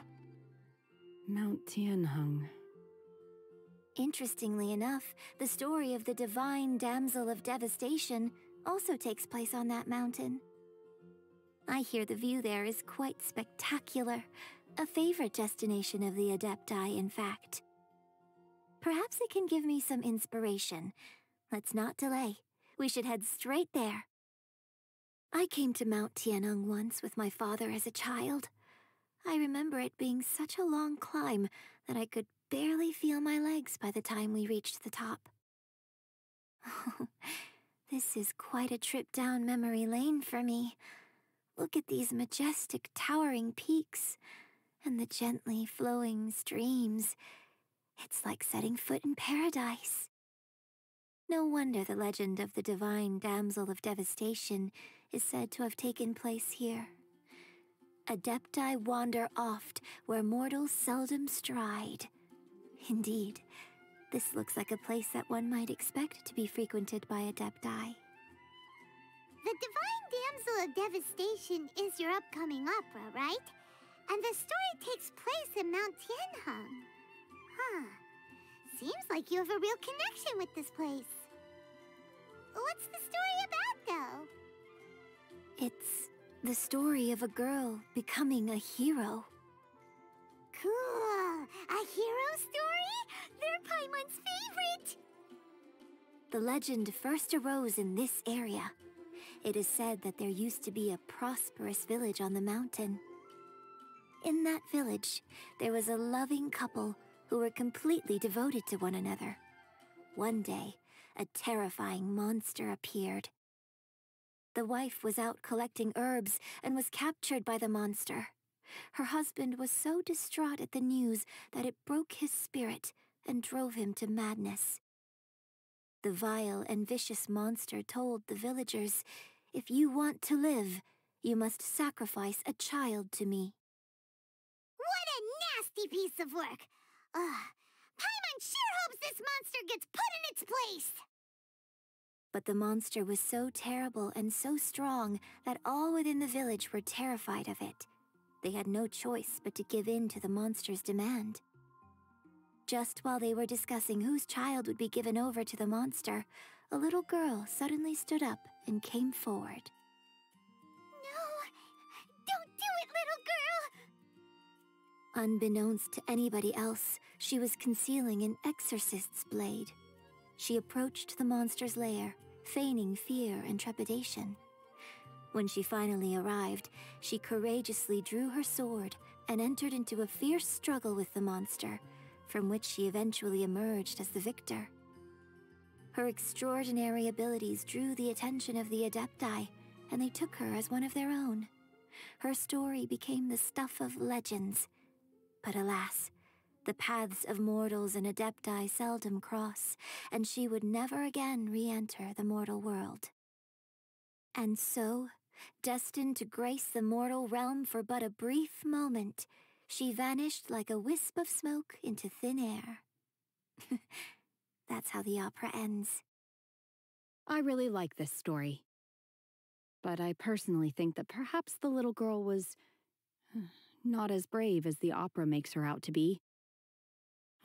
Mount Tianheng. Interestingly enough, the story of the divine damsel of devastation also takes place on that mountain. I hear the view there is quite spectacular, a favorite destination of the Adepti, in fact. Perhaps it can give me some inspiration. Let's not delay. We should head straight there. I came to Mount Tianheng once with my father as a child. I remember it being such a long climb that I could barely feel my legs by the time we reached the top. this is quite a trip down memory lane for me. Look at these majestic, towering peaks and the gently flowing streams. It's like setting foot in paradise. No wonder the legend of the divine damsel of devastation is said to have taken place here. Adepti wander oft where mortals seldom stride. Indeed, this looks like a place that one might expect to be frequented by Adepti. The Divine Damsel of Devastation is your upcoming opera, right? And the story takes place in Mount Tianheng. Huh. Seems like you have a real connection with this place. What's the story about, though? It's the story of a girl becoming a hero. Cool! A hero story? They're Paimon's favorite! The legend first arose in this area. It is said that there used to be a prosperous village on the mountain. In that village, there was a loving couple who were completely devoted to one another. One day, a terrifying monster appeared. The wife was out collecting herbs and was captured by the monster. Her husband was so distraught at the news that it broke his spirit and drove him to madness. The vile and vicious monster told the villagers, If you want to live, you must sacrifice a child to me. What a nasty piece of work! Ugh. Paimon sure hopes this monster gets put in its place! But the monster was so terrible and so strong that all within the village were terrified of it. They had no choice but to give in to the monster's demand. Just while they were discussing whose child would be given over to the monster, a little girl suddenly stood up and came forward. No! Don't do it, little girl! Unbeknownst to anybody else, she was concealing an exorcist's blade. She approached the monster's lair, feigning fear and trepidation. When she finally arrived, she courageously drew her sword and entered into a fierce struggle with the monster, from which she eventually emerged as the victor. Her extraordinary abilities drew the attention of the Adepti, and they took her as one of their own. Her story became the stuff of legends. But alas, the paths of mortals and Adepti seldom cross, and she would never again re enter the mortal world. And so, destined to grace the mortal realm for but a brief moment, she vanished like a wisp of smoke into thin air. That's how the opera ends. I really like this story. But I personally think that perhaps the little girl was not as brave as the opera makes her out to be.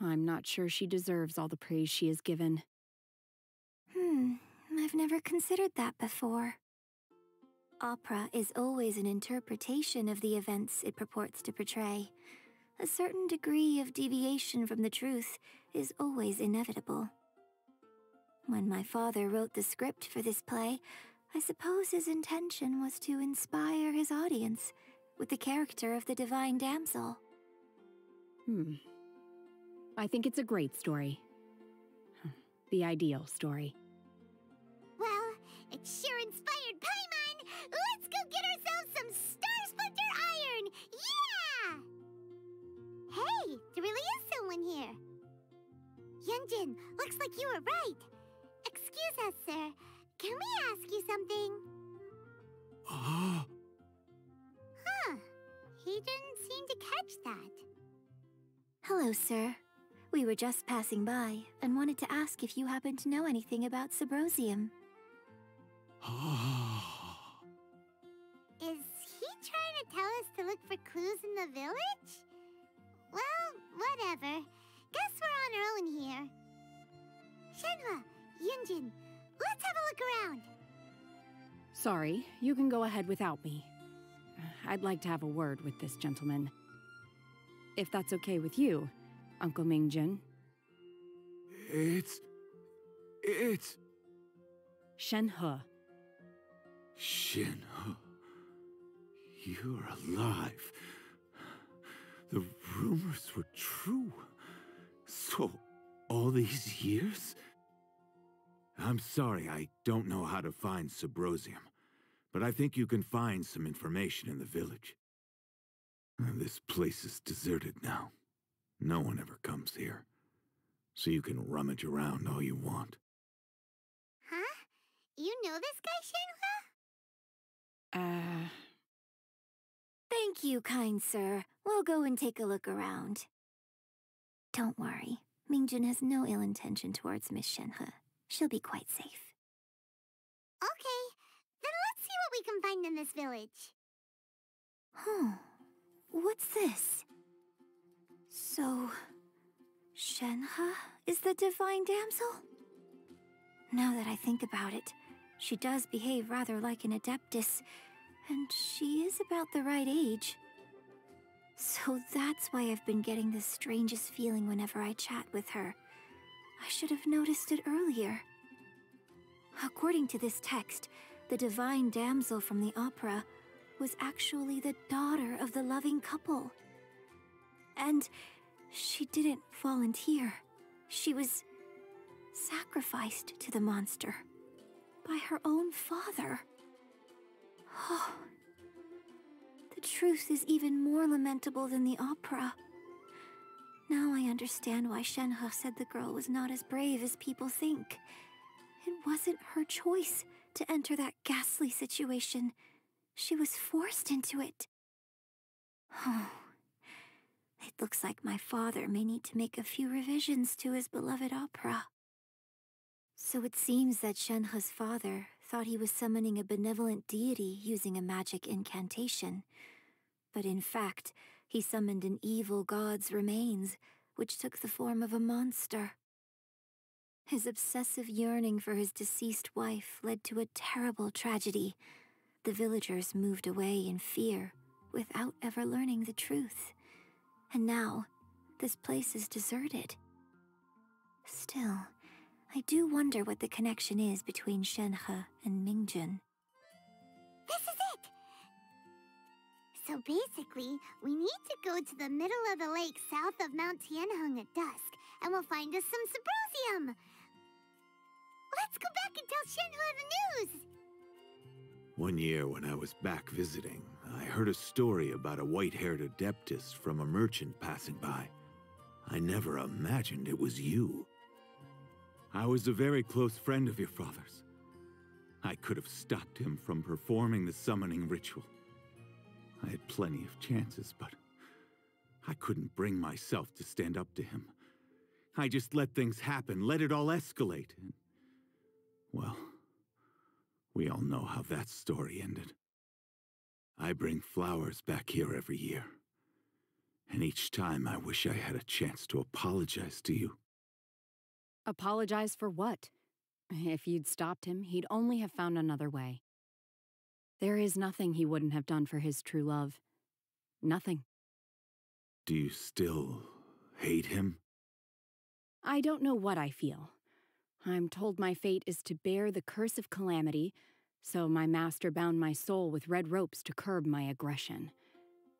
I'm not sure she deserves all the praise she is given. Hmm, I've never considered that before. Opera is always an interpretation of the events it purports to portray. A certain degree of deviation from the truth is always inevitable. When my father wrote the script for this play, I suppose his intention was to inspire his audience with the character of the divine damsel. Hmm. I think it's a great story. Hmm, the ideal story. Well, it sure inspired Paimon! Let's go get ourselves some Star Splinter Iron! Yeah! Hey, there really is someone here. Yunjin, looks like you were right. Excuse us, sir. Can we ask you something? Oh, Huh. He didn't seem to catch that. Hello, sir. We were just passing by and wanted to ask if you happen to know anything about Subrosium. Is he trying to tell us to look for clues in the village? Well, whatever. Guess we're on our own here. Shenhe, Yunjin, let's have a look around. Sorry, you can go ahead without me. I'd like to have a word with this gentleman. If that's okay with you, Uncle Mingjun. it's. It's. Shenhe. Shinho. You're alive. The rumors were true. So, all these years? I'm sorry, I don't know how to find Subrosium, but I think you can find some information in the village. This place is deserted now. No one ever comes here. So you can rummage around all you want. Huh? You know this guy, Shenhe? Uh. Thank you, kind sir. We'll go and take a look around. Don't worry. Mingjun has no ill intention towards Miss Shenhe. She'll be quite safe. Okay, then let's see what we can find find in this village. Huh. What's this? So, Shenhe is the divine damsel? Now that I think about it, she does behave rather like an adeptus, and she is about the right age. So that's why I've been getting the strangest feeling whenever I chat with her. I should have noticed it earlier. According to this text, the divine damsel from the opera was actually the daughter of the loving couple. And she didn't volunteer. She was sacrificed to the monster by her own father. Oh, the truth is even more lamentable than the opera. Now I understand why Shenhe said the girl was not as brave as people think. It wasn't her choice to enter that ghastly situation. She was forced into it. Oh. It looks like my father may need to make a few revisions to his beloved opera. So it seems that Shenhe's father thought he was summoning a benevolent deity using a magic incantation. But in fact, he summoned an evil god's remains, which took the form of a monster. His obsessive yearning for his deceased wife led to a terrible tragedy. The villagers moved away in fear without ever learning the truth. And now, this place is deserted. Still, I do wonder what the connection is between Shenhe and Mingjun. This is it! So basically, we need to go to the middle of the lake south of Mount Tianheng at dusk, and we'll find us some Subrosium! Let's go back and tell Shenhe the news! One year when I was back visiting, I heard a story about a white-haired adeptus from a merchant passing by. I never imagined it was you. I was a very close friend of your father's. I could have stopped him from performing the summoning ritual. I had plenty of chances, but I couldn't bring myself to stand up to him. I just let things happen, let it all escalate. And, well, we all know how that story ended. I bring flowers back here every year. And each time I wish I had a chance to apologize to you. Apologize for what? If you'd stopped him, he'd only have found another way. There is nothing he wouldn't have done for his true love. Nothing. Do you still hate him? I don't know what I feel. I'm told my fate is to bear the curse of calamity, so my master bound my soul with red ropes to curb my aggression.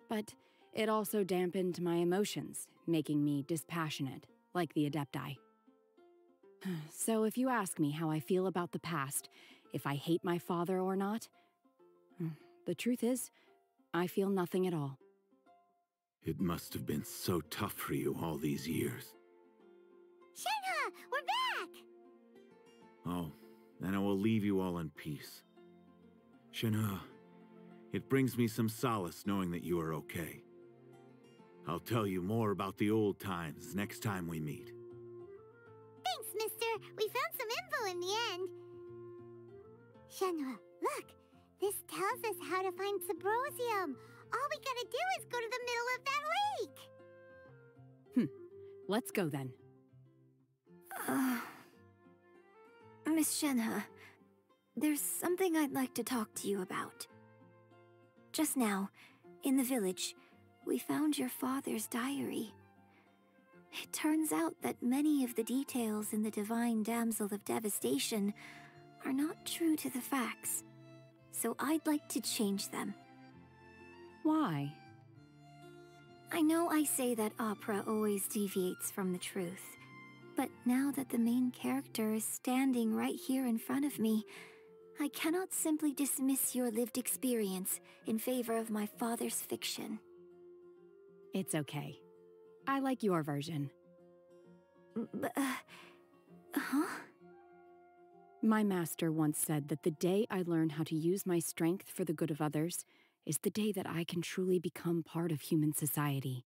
But it also dampened my emotions, making me dispassionate, like the Adepti. So if you ask me how I feel about the past, if I hate my father or not, mm, the truth is, I feel nothing at all. It must have been so tough for you all these years. Shenhe, we're back! Oh, then I will leave you all in peace. Shenhe, it brings me some solace knowing that you are okay. I'll tell you more about the old times next time we meet. Thanks, mister. We found some info in the end. Shenhe, look. This tells us how to find Subrosium. All we gotta do is go to the middle of that lake. Hmm. Let's go then. Uh, Miss Shenhe, there's something I'd like to talk to you about. Just now, in the village, we found your father's diary. It turns out that many of the details in the Divine Damsel of Devastation are not true to the facts, so I'd like to change them. Why? I know I say that opera always deviates from the truth, but now that the main character is standing right here in front of me, I cannot simply dismiss your lived experience in favor of my father's fiction. It's okay. I like your version. But, uh, huh? My master once said that the day I learn how to use my strength for the good of others is the day that I can truly become part of human society.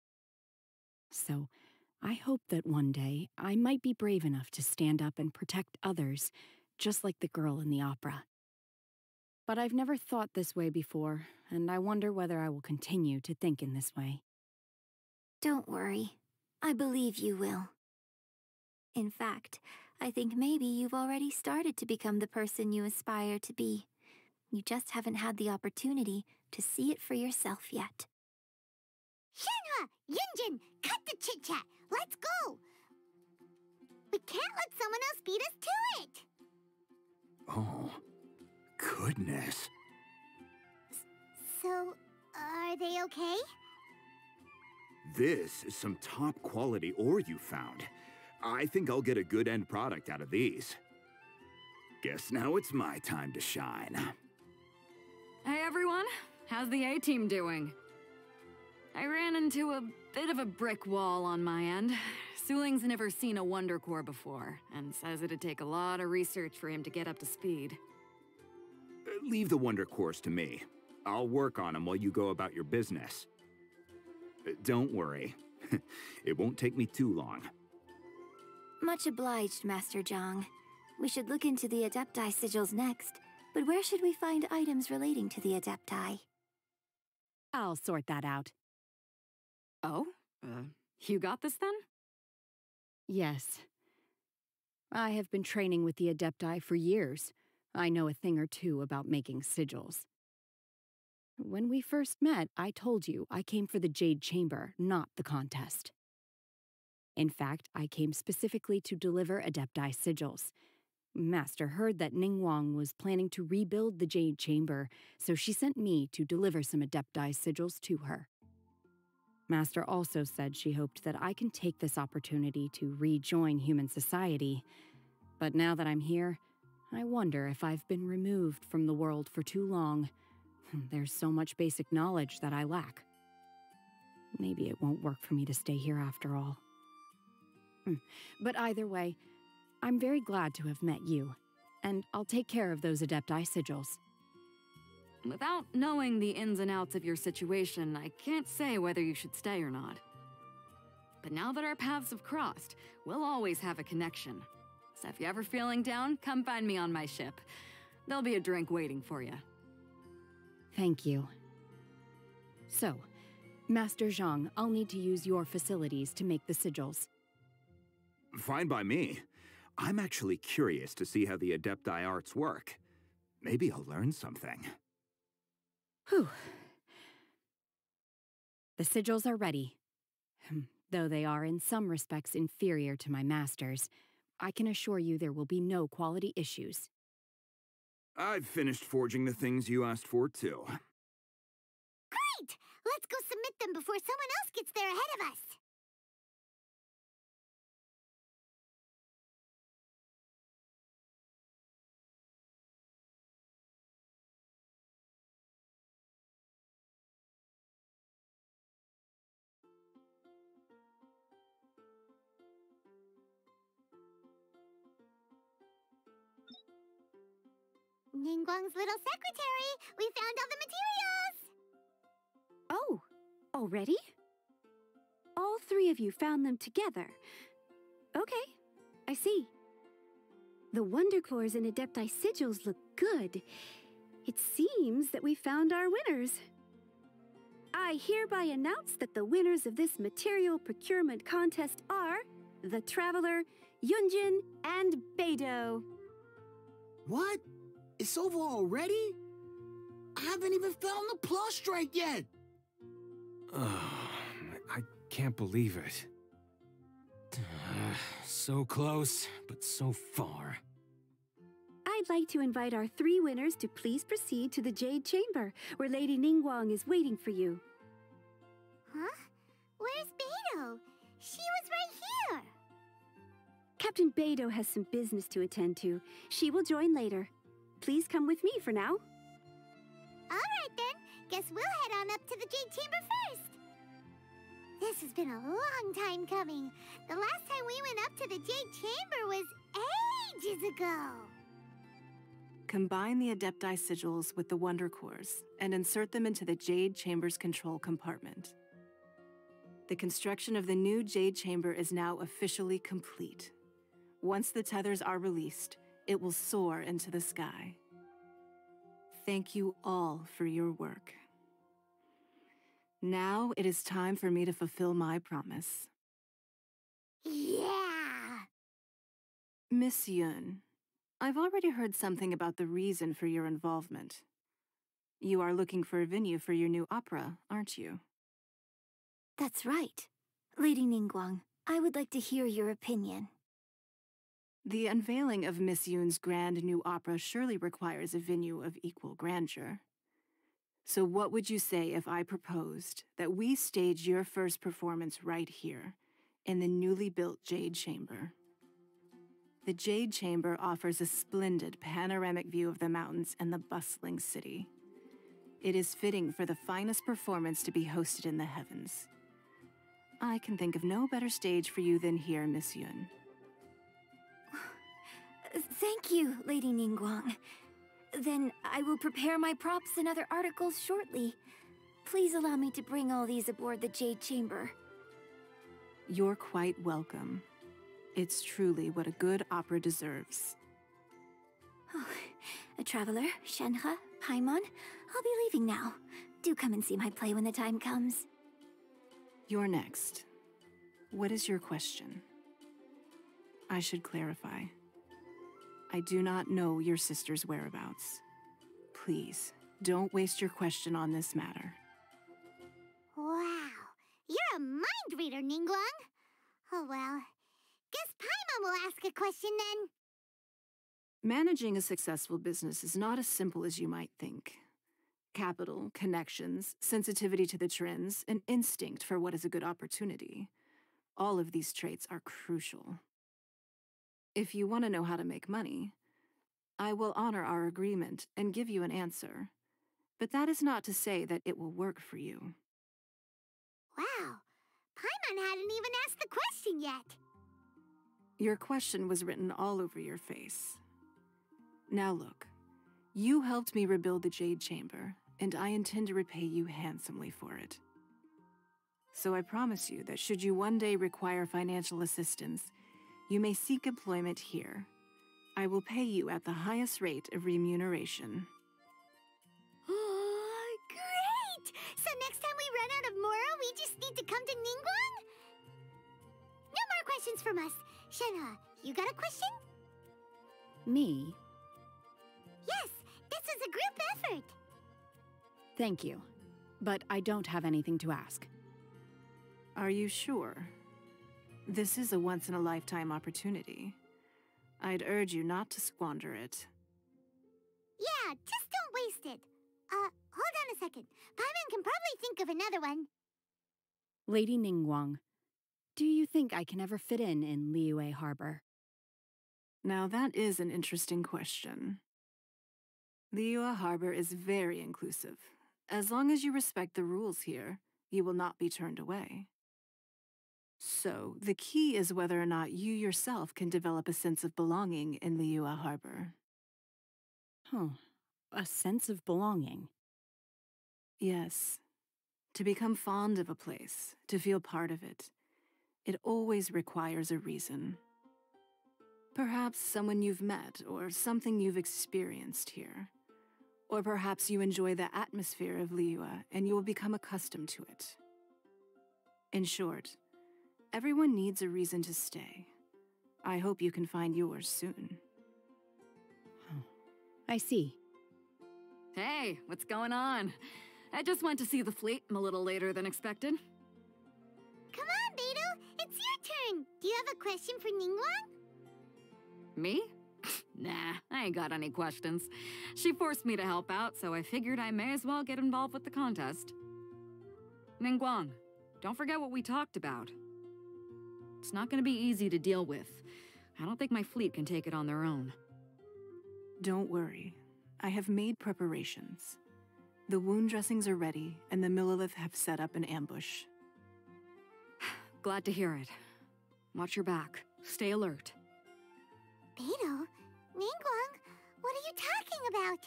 So, I hope that one day I might be brave enough to stand up and protect others, just like the girl in the opera. But I've never thought this way before, and I wonder whether I will continue to think in this way. Don't worry. I believe you will. In fact, I think maybe you've already started to become the person you aspire to be. You just haven't had the opportunity to see it for yourself yet. Shenhe! Yunjin! Cut the chit-chat! Let's go! We can't let someone else beat us to it! Oh, goodness. So, are they okay? This is some top quality ore you found. I think I'll get a good end product out of these. Guess now it's my time to shine. Hey everyone, how's the A-team doing? I ran into a bit of a brick wall on my end. Suling's never seen a Wonder Core before, and says it'd take a lot of research for him to get up to speed. Leave the Wonder Cores to me. I'll work on them while you go about your business. Uh, Don't worry. it won't take me too long. Much obliged, Master Zhang. We should look into the Adepti sigils next, but where should we find items relating to the Adepti? I'll sort that out. Oh? Uh, you got this then? Yes. I have been training with the Adepti for years. I know a thing or two about making sigils. When we first met, I told you I came for the Jade Chamber, not the contest. In fact, I came specifically to deliver Adepti sigils. Master heard that Ning Ningguang was planning to rebuild the Jade Chamber, so she sent me to deliver some Adepti sigils to her. Master also said she hoped that I can take this opportunity to rejoin human society. But now that I'm here, I wonder if I've been removed from the world for too long. There's so much basic knowledge that I lack. Maybe it won't work for me to stay here after all. Hmm. But either way, I'm very glad to have met you, and I'll take care of those Adepti sigils. Without knowing the ins and outs of your situation, I can't say whether you should stay or not. But now that our paths have crossed, we'll always have a connection. So if you're ever feeling down, come find me on my ship. There'll be a drink waiting for you. Thank you. So, Master Zhang, I'll need to use your facilities to make the sigils. Fine by me. I'm actually curious to see how the Adepti arts work. Maybe I'll learn something. Whew. The sigils are ready. Hmm, Though they are in some respects inferior to my master's, I can assure you there will be no quality issues. I've finished forging the things you asked for, too. Great! Let's go submit them before someone else gets there ahead of us! Ningguang's little secretary! We found all the materials! Oh, already? All three of you found them together. Okay, I see. The Wonder Cores and Adepti sigils look good. It seems that we found our winners. I hereby announce that the winners of this material procurement contest are the Traveler, Yunjin, and Beidou. What? It's over already? I haven't even found the Plaustrite yet! I can't believe it. so close, but so far. I'd like to invite our three winners to please proceed to the Jade Chamber, where Lady Ningguang is waiting for you. Huh? Where's Beidou? She was right here! Captain Beidou has some business to attend to. She will join later. Please come with me for now. Alright then, guess we'll head on up to the Jade Chamber first! This has been a long time coming. The last time we went up to the Jade Chamber was ages ago! Combine the Adepti sigils with the Wonder Cores and insert them into the Jade Chamber's control compartment. The construction of the new Jade Chamber is now officially complete. Once the tethers are released, it will soar into the sky. thank you all for your work. Now it is time for me to fulfill my promise. Yeah! Miss Yun, I've already heard something about the reason for your involvement. You are looking for a venue for your new opera, aren't you? That's right. Lady Ningguang, I would like to hear your opinion. The unveiling of Miss Yun's grand new opera surely requires a venue of equal grandeur. So, what would you say if I proposed that we stage your first performance right here, in the newly built Jade Chamber? The Jade Chamber offers a splendid panoramic view of the mountains and the bustling city. It is fitting for the finest performance to be hosted in the heavens. I can think of no better stage for you than here, Miss Yun. Thank you, Lady Ningguang. Then I will prepare my props and other articles shortly. Please allow me to bring all these aboard the Jade Chamber. You're quite welcome. It's truly what a good opera deserves. Oh, a traveler, Shenhe, Paimon, I'll be leaving now. Do come and see my play when the time comes. You're next. What is your question? I should clarify. I do not know your sister's whereabouts. Please, don't waste your question on this matter. Wow, you're a mind reader, Ningguang. Oh well, guess Paimon will ask a question then. Managing a successful business is not as simple as you might think. Capital, connections, sensitivity to the trends, and instinct for what is a good opportunity. All of these traits are crucial. If you want to know how to make money, I will honor our agreement and give you an answer. But that is not to say that it will work for you. Wow, Paimon hadn't even asked the question yet. Your question was written all over your face. Now look, you helped me rebuild the Jade Chamber, and I intend to repay you handsomely for it. So I promise you that should you one day require financial assistance, you may seek employment here. I will pay you at the highest rate of remuneration. Oh, great! So next time we run out of Mora, we just need to come to Ningguang? No more questions from us. Shenhe, you got a question? Me? Yes, this is a group effort. Thank you. But I don't have anything to ask. Are you sure? This is a once in a lifetime opportunity. I'd urge you not to squander it. Yeah, just don't waste it. Uh, hold on a second. Paimon can probably think of another one. Lady Ningguang, do you think I can ever fit in in Liyue Harbor? Now that is an interesting question. Liyue Harbor is very inclusive. As long as you respect the rules here, you will not be turned away. So, the key is whether or not you yourself can develop a sense of belonging in Liyue Harbor. Huh. A sense of belonging. Yes. To become fond of a place, to feel part of it, it always requires a reason. Perhaps someone you've met or something you've experienced here. Or perhaps you enjoy the atmosphere of Liyue and you will become accustomed to it. In short, everyone needs a reason to stay. I hope you can find yours soon. I see. Hey, what's going on? I just went to see the fleet I'm a little later than expected. Come on, Beidou, it's your turn. Do you have a question for Ningguang? Me? nah, I ain't got any questions. She forced me to help out, so I figured I may as well get involved with the contest. Ningguang, don't forget what we talked about. It's not gonna be easy to deal with. I don't think my fleet can take it on their own. Don't worry. I have made preparations. The wound dressings are ready, and the Millelith have set up an ambush. Glad to hear it. Watch your back. Stay alert. Beidou, Ningguang, what are you talking about?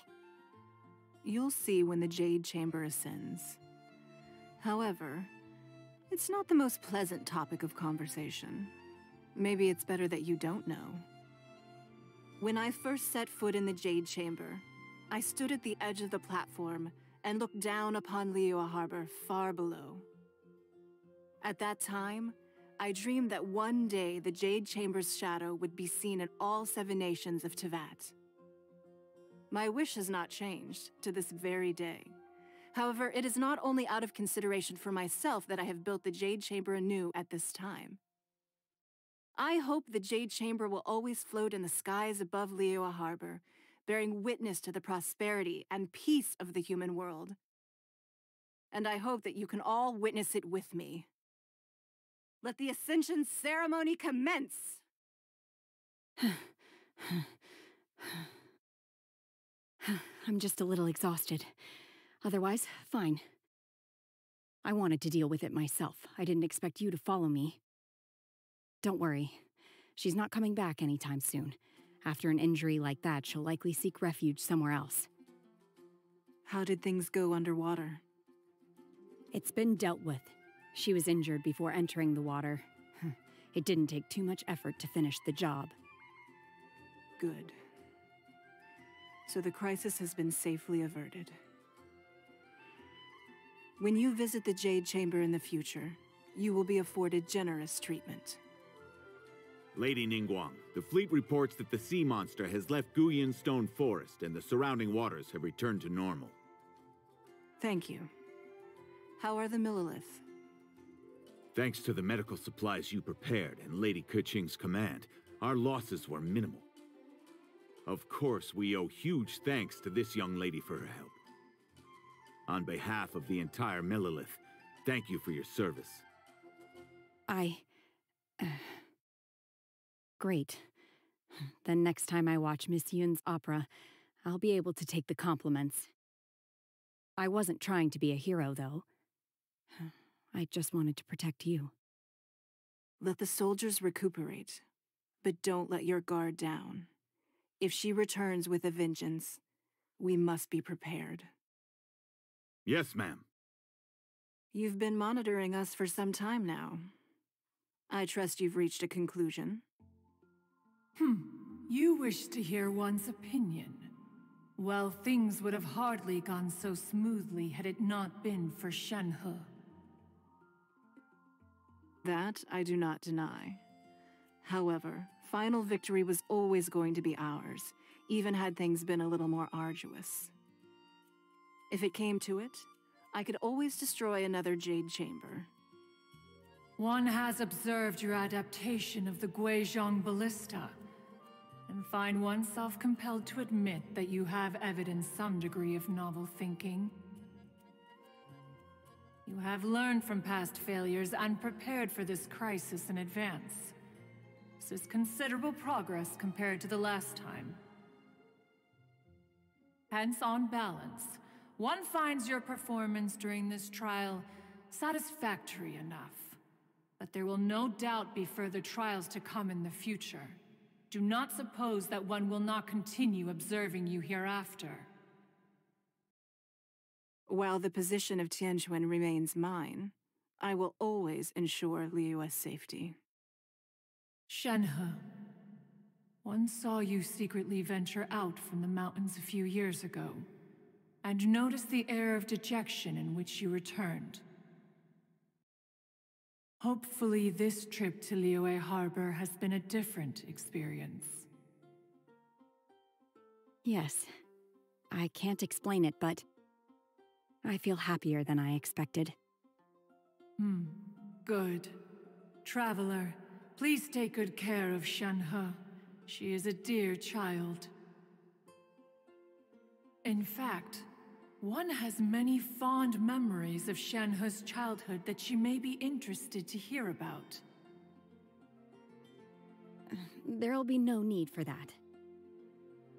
You'll see when the Jade Chamber ascends. However, it's not the most pleasant topic of conversation. Maybe it's better that you don't know. When I first set foot in the Jade Chamber, I stood at the edge of the platform and looked down upon Liyue Harbor far below. At that time, I dreamed that one day the Jade Chamber's shadow would be seen in all seven nations of Teyvat. My wish has not changed to this very day. However, it is not only out of consideration for myself that I have built the Jade Chamber anew at this time. I hope the Jade Chamber will always float in the skies above Liyue Harbor, bearing witness to the prosperity and peace of the human world. And I hope that you can all witness it with me. Let the Ascension ceremony commence! I'm just a little exhausted. Otherwise, fine. I wanted to deal with it myself. I didn't expect you to follow me. Don't worry. She's not coming back anytime soon. After an injury like that, she'll likely seek refuge somewhere else. How did things go underwater? It's been dealt with. She was injured before entering the water. It didn't take too much effort to finish the job. Good. So the crisis has been safely averted. When you visit the Jade Chamber in the future, you will be afforded generous treatment. Lady Ningguang, the fleet reports that the sea monster has left Guyun Stone Forest and the surrounding waters have returned to normal. Thank you. How are the Millelith? Thanks to the medical supplies you prepared and Lady Keqing's command, our losses were minimal. Of course, we owe huge thanks to this young lady for her help. On behalf of the entire Millelith, thank you for your service. I. Uh, great. Then next time I watch Miss Yun's opera, I'll be able to take the compliments. I wasn't trying to be a hero, though. I just wanted to protect you. Let the soldiers recuperate, but don't let your guard down. If she returns with a vengeance, we must be prepared. Yes, ma'am. You've been monitoring us for some time now. I trust you've reached a conclusion. Hmm. You wish to hear one's opinion. Well, things would have hardly gone so smoothly had it not been for Shenhe. That I do not deny. However, final victory was always going to be ours, even had things been a little more arduous. If it came to it, I could always destroy another Jade Chamber. One has observed your adaptation of the Guizhong Ballista, and find oneself compelled to admit that you have evidenced some degree of novel thinking. You have learned from past failures and prepared for this crisis in advance. This is considerable progress compared to the last time. Hence, on balance, one finds your performance during this trial satisfactory enough. But there will no doubt be further trials to come in the future. Do not suppose that one will not continue observing you hereafter. While the position of Tianquan remains mine, I will always ensure Liyue's safety. Shenhe, one saw you secretly venture out from the mountains a few years ago, and notice the air of dejection in which you returned. Hopefully this trip to Liyue Harbor has been a different experience. Yes. I can't explain it, but I feel happier than I expected. Hmm. Good. Traveler, please take good care of Shenhe. She is a dear child. In fact, one has many fond memories of Shenhe's childhood that she may be interested to hear about. There'll be no need for that.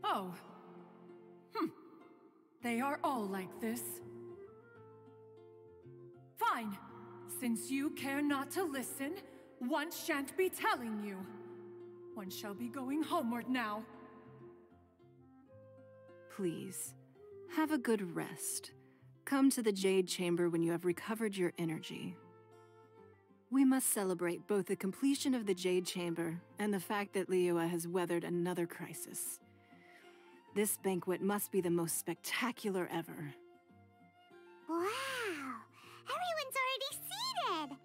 Oh. Hmm. They are all like this. Fine. Since you care not to listen, one shan't be telling you. One shall be going homeward now. Please, have a good rest. Come to the Jade Chamber when you have recovered your energy. We must celebrate both the completion of the Jade Chamber and the fact that Liyue has weathered another crisis. This banquet must be the most spectacular ever. Wow! Everyone's already seated!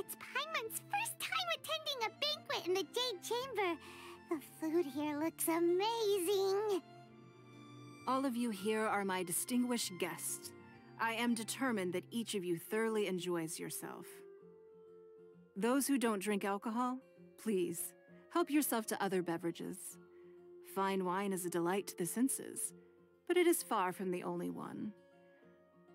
It's Paimon's first time attending a banquet in the Jade Chamber. The food here looks amazing. All of you here are my distinguished guests. I am determined that each of you thoroughly enjoys yourself. Those who don't drink alcohol, please, help yourself to other beverages. Fine wine is a delight to the senses, but it is far from the only one.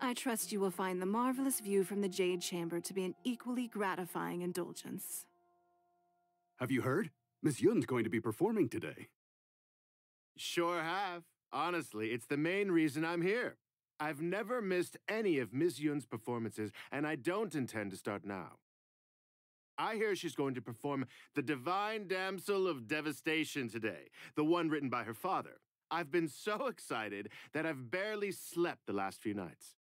I trust you will find the marvelous view from the Jade Chamber to be an equally gratifying indulgence. Have you heard? Miss Yun's going to be performing today. Sure have. Honestly, it's the main reason I'm here. I've never missed any of Miss Yun's performances, and I don't intend to start now. I hear she's going to perform The Divine Damsel of Devastation today, the one written by her father. I've been so excited that I've barely slept the last few nights.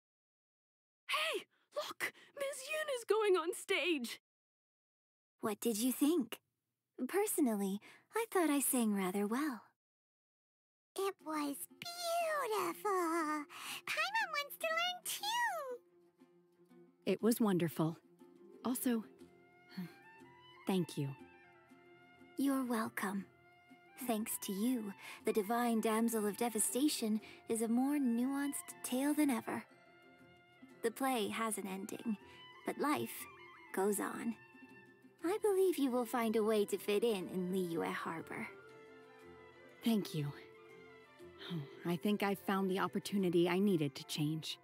Hey, look! Miss Yun is going on stage! What did you think? Personally, I thought I sang rather well. It was beautiful. Paimon wants to learn too. It was wonderful. Also, thank you. You're welcome. Thanks to you, the Divine Damsel of Devastation is a more nuanced tale than ever. The play has an ending, but life goes on. I believe you will find a way to fit in in Liyue Harbor. Thank you. I think I've found the opportunity I needed to change.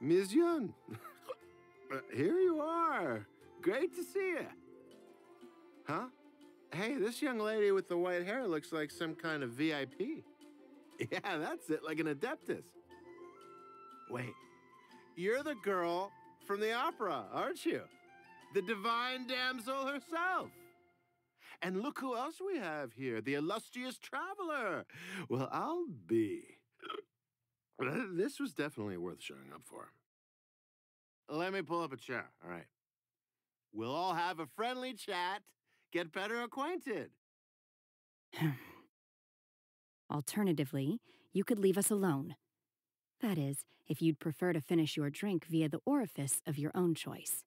Ms. Yun, here you are. Great to see you. Huh? Hey, this young lady with the white hair looks like some kind of VIP. Yeah, that's it, like an Adeptus. Wait, you're the girl from the opera, aren't you? The divine damsel herself. And look who else we have here, the illustrious traveler. Well, I'll be. This was definitely worth showing up for. Let me pull up a chair, all right. We'll all have a friendly chat, get better acquainted. Alternatively, you could leave us alone. That is, if you'd prefer to finish your drink via the orifice of your own choice.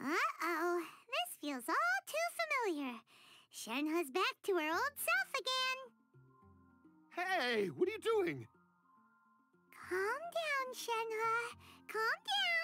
Uh-oh, this feels all too. Shenhe's back to her old self again. Hey, what are you doing? Calm down, Shenhe. Calm down.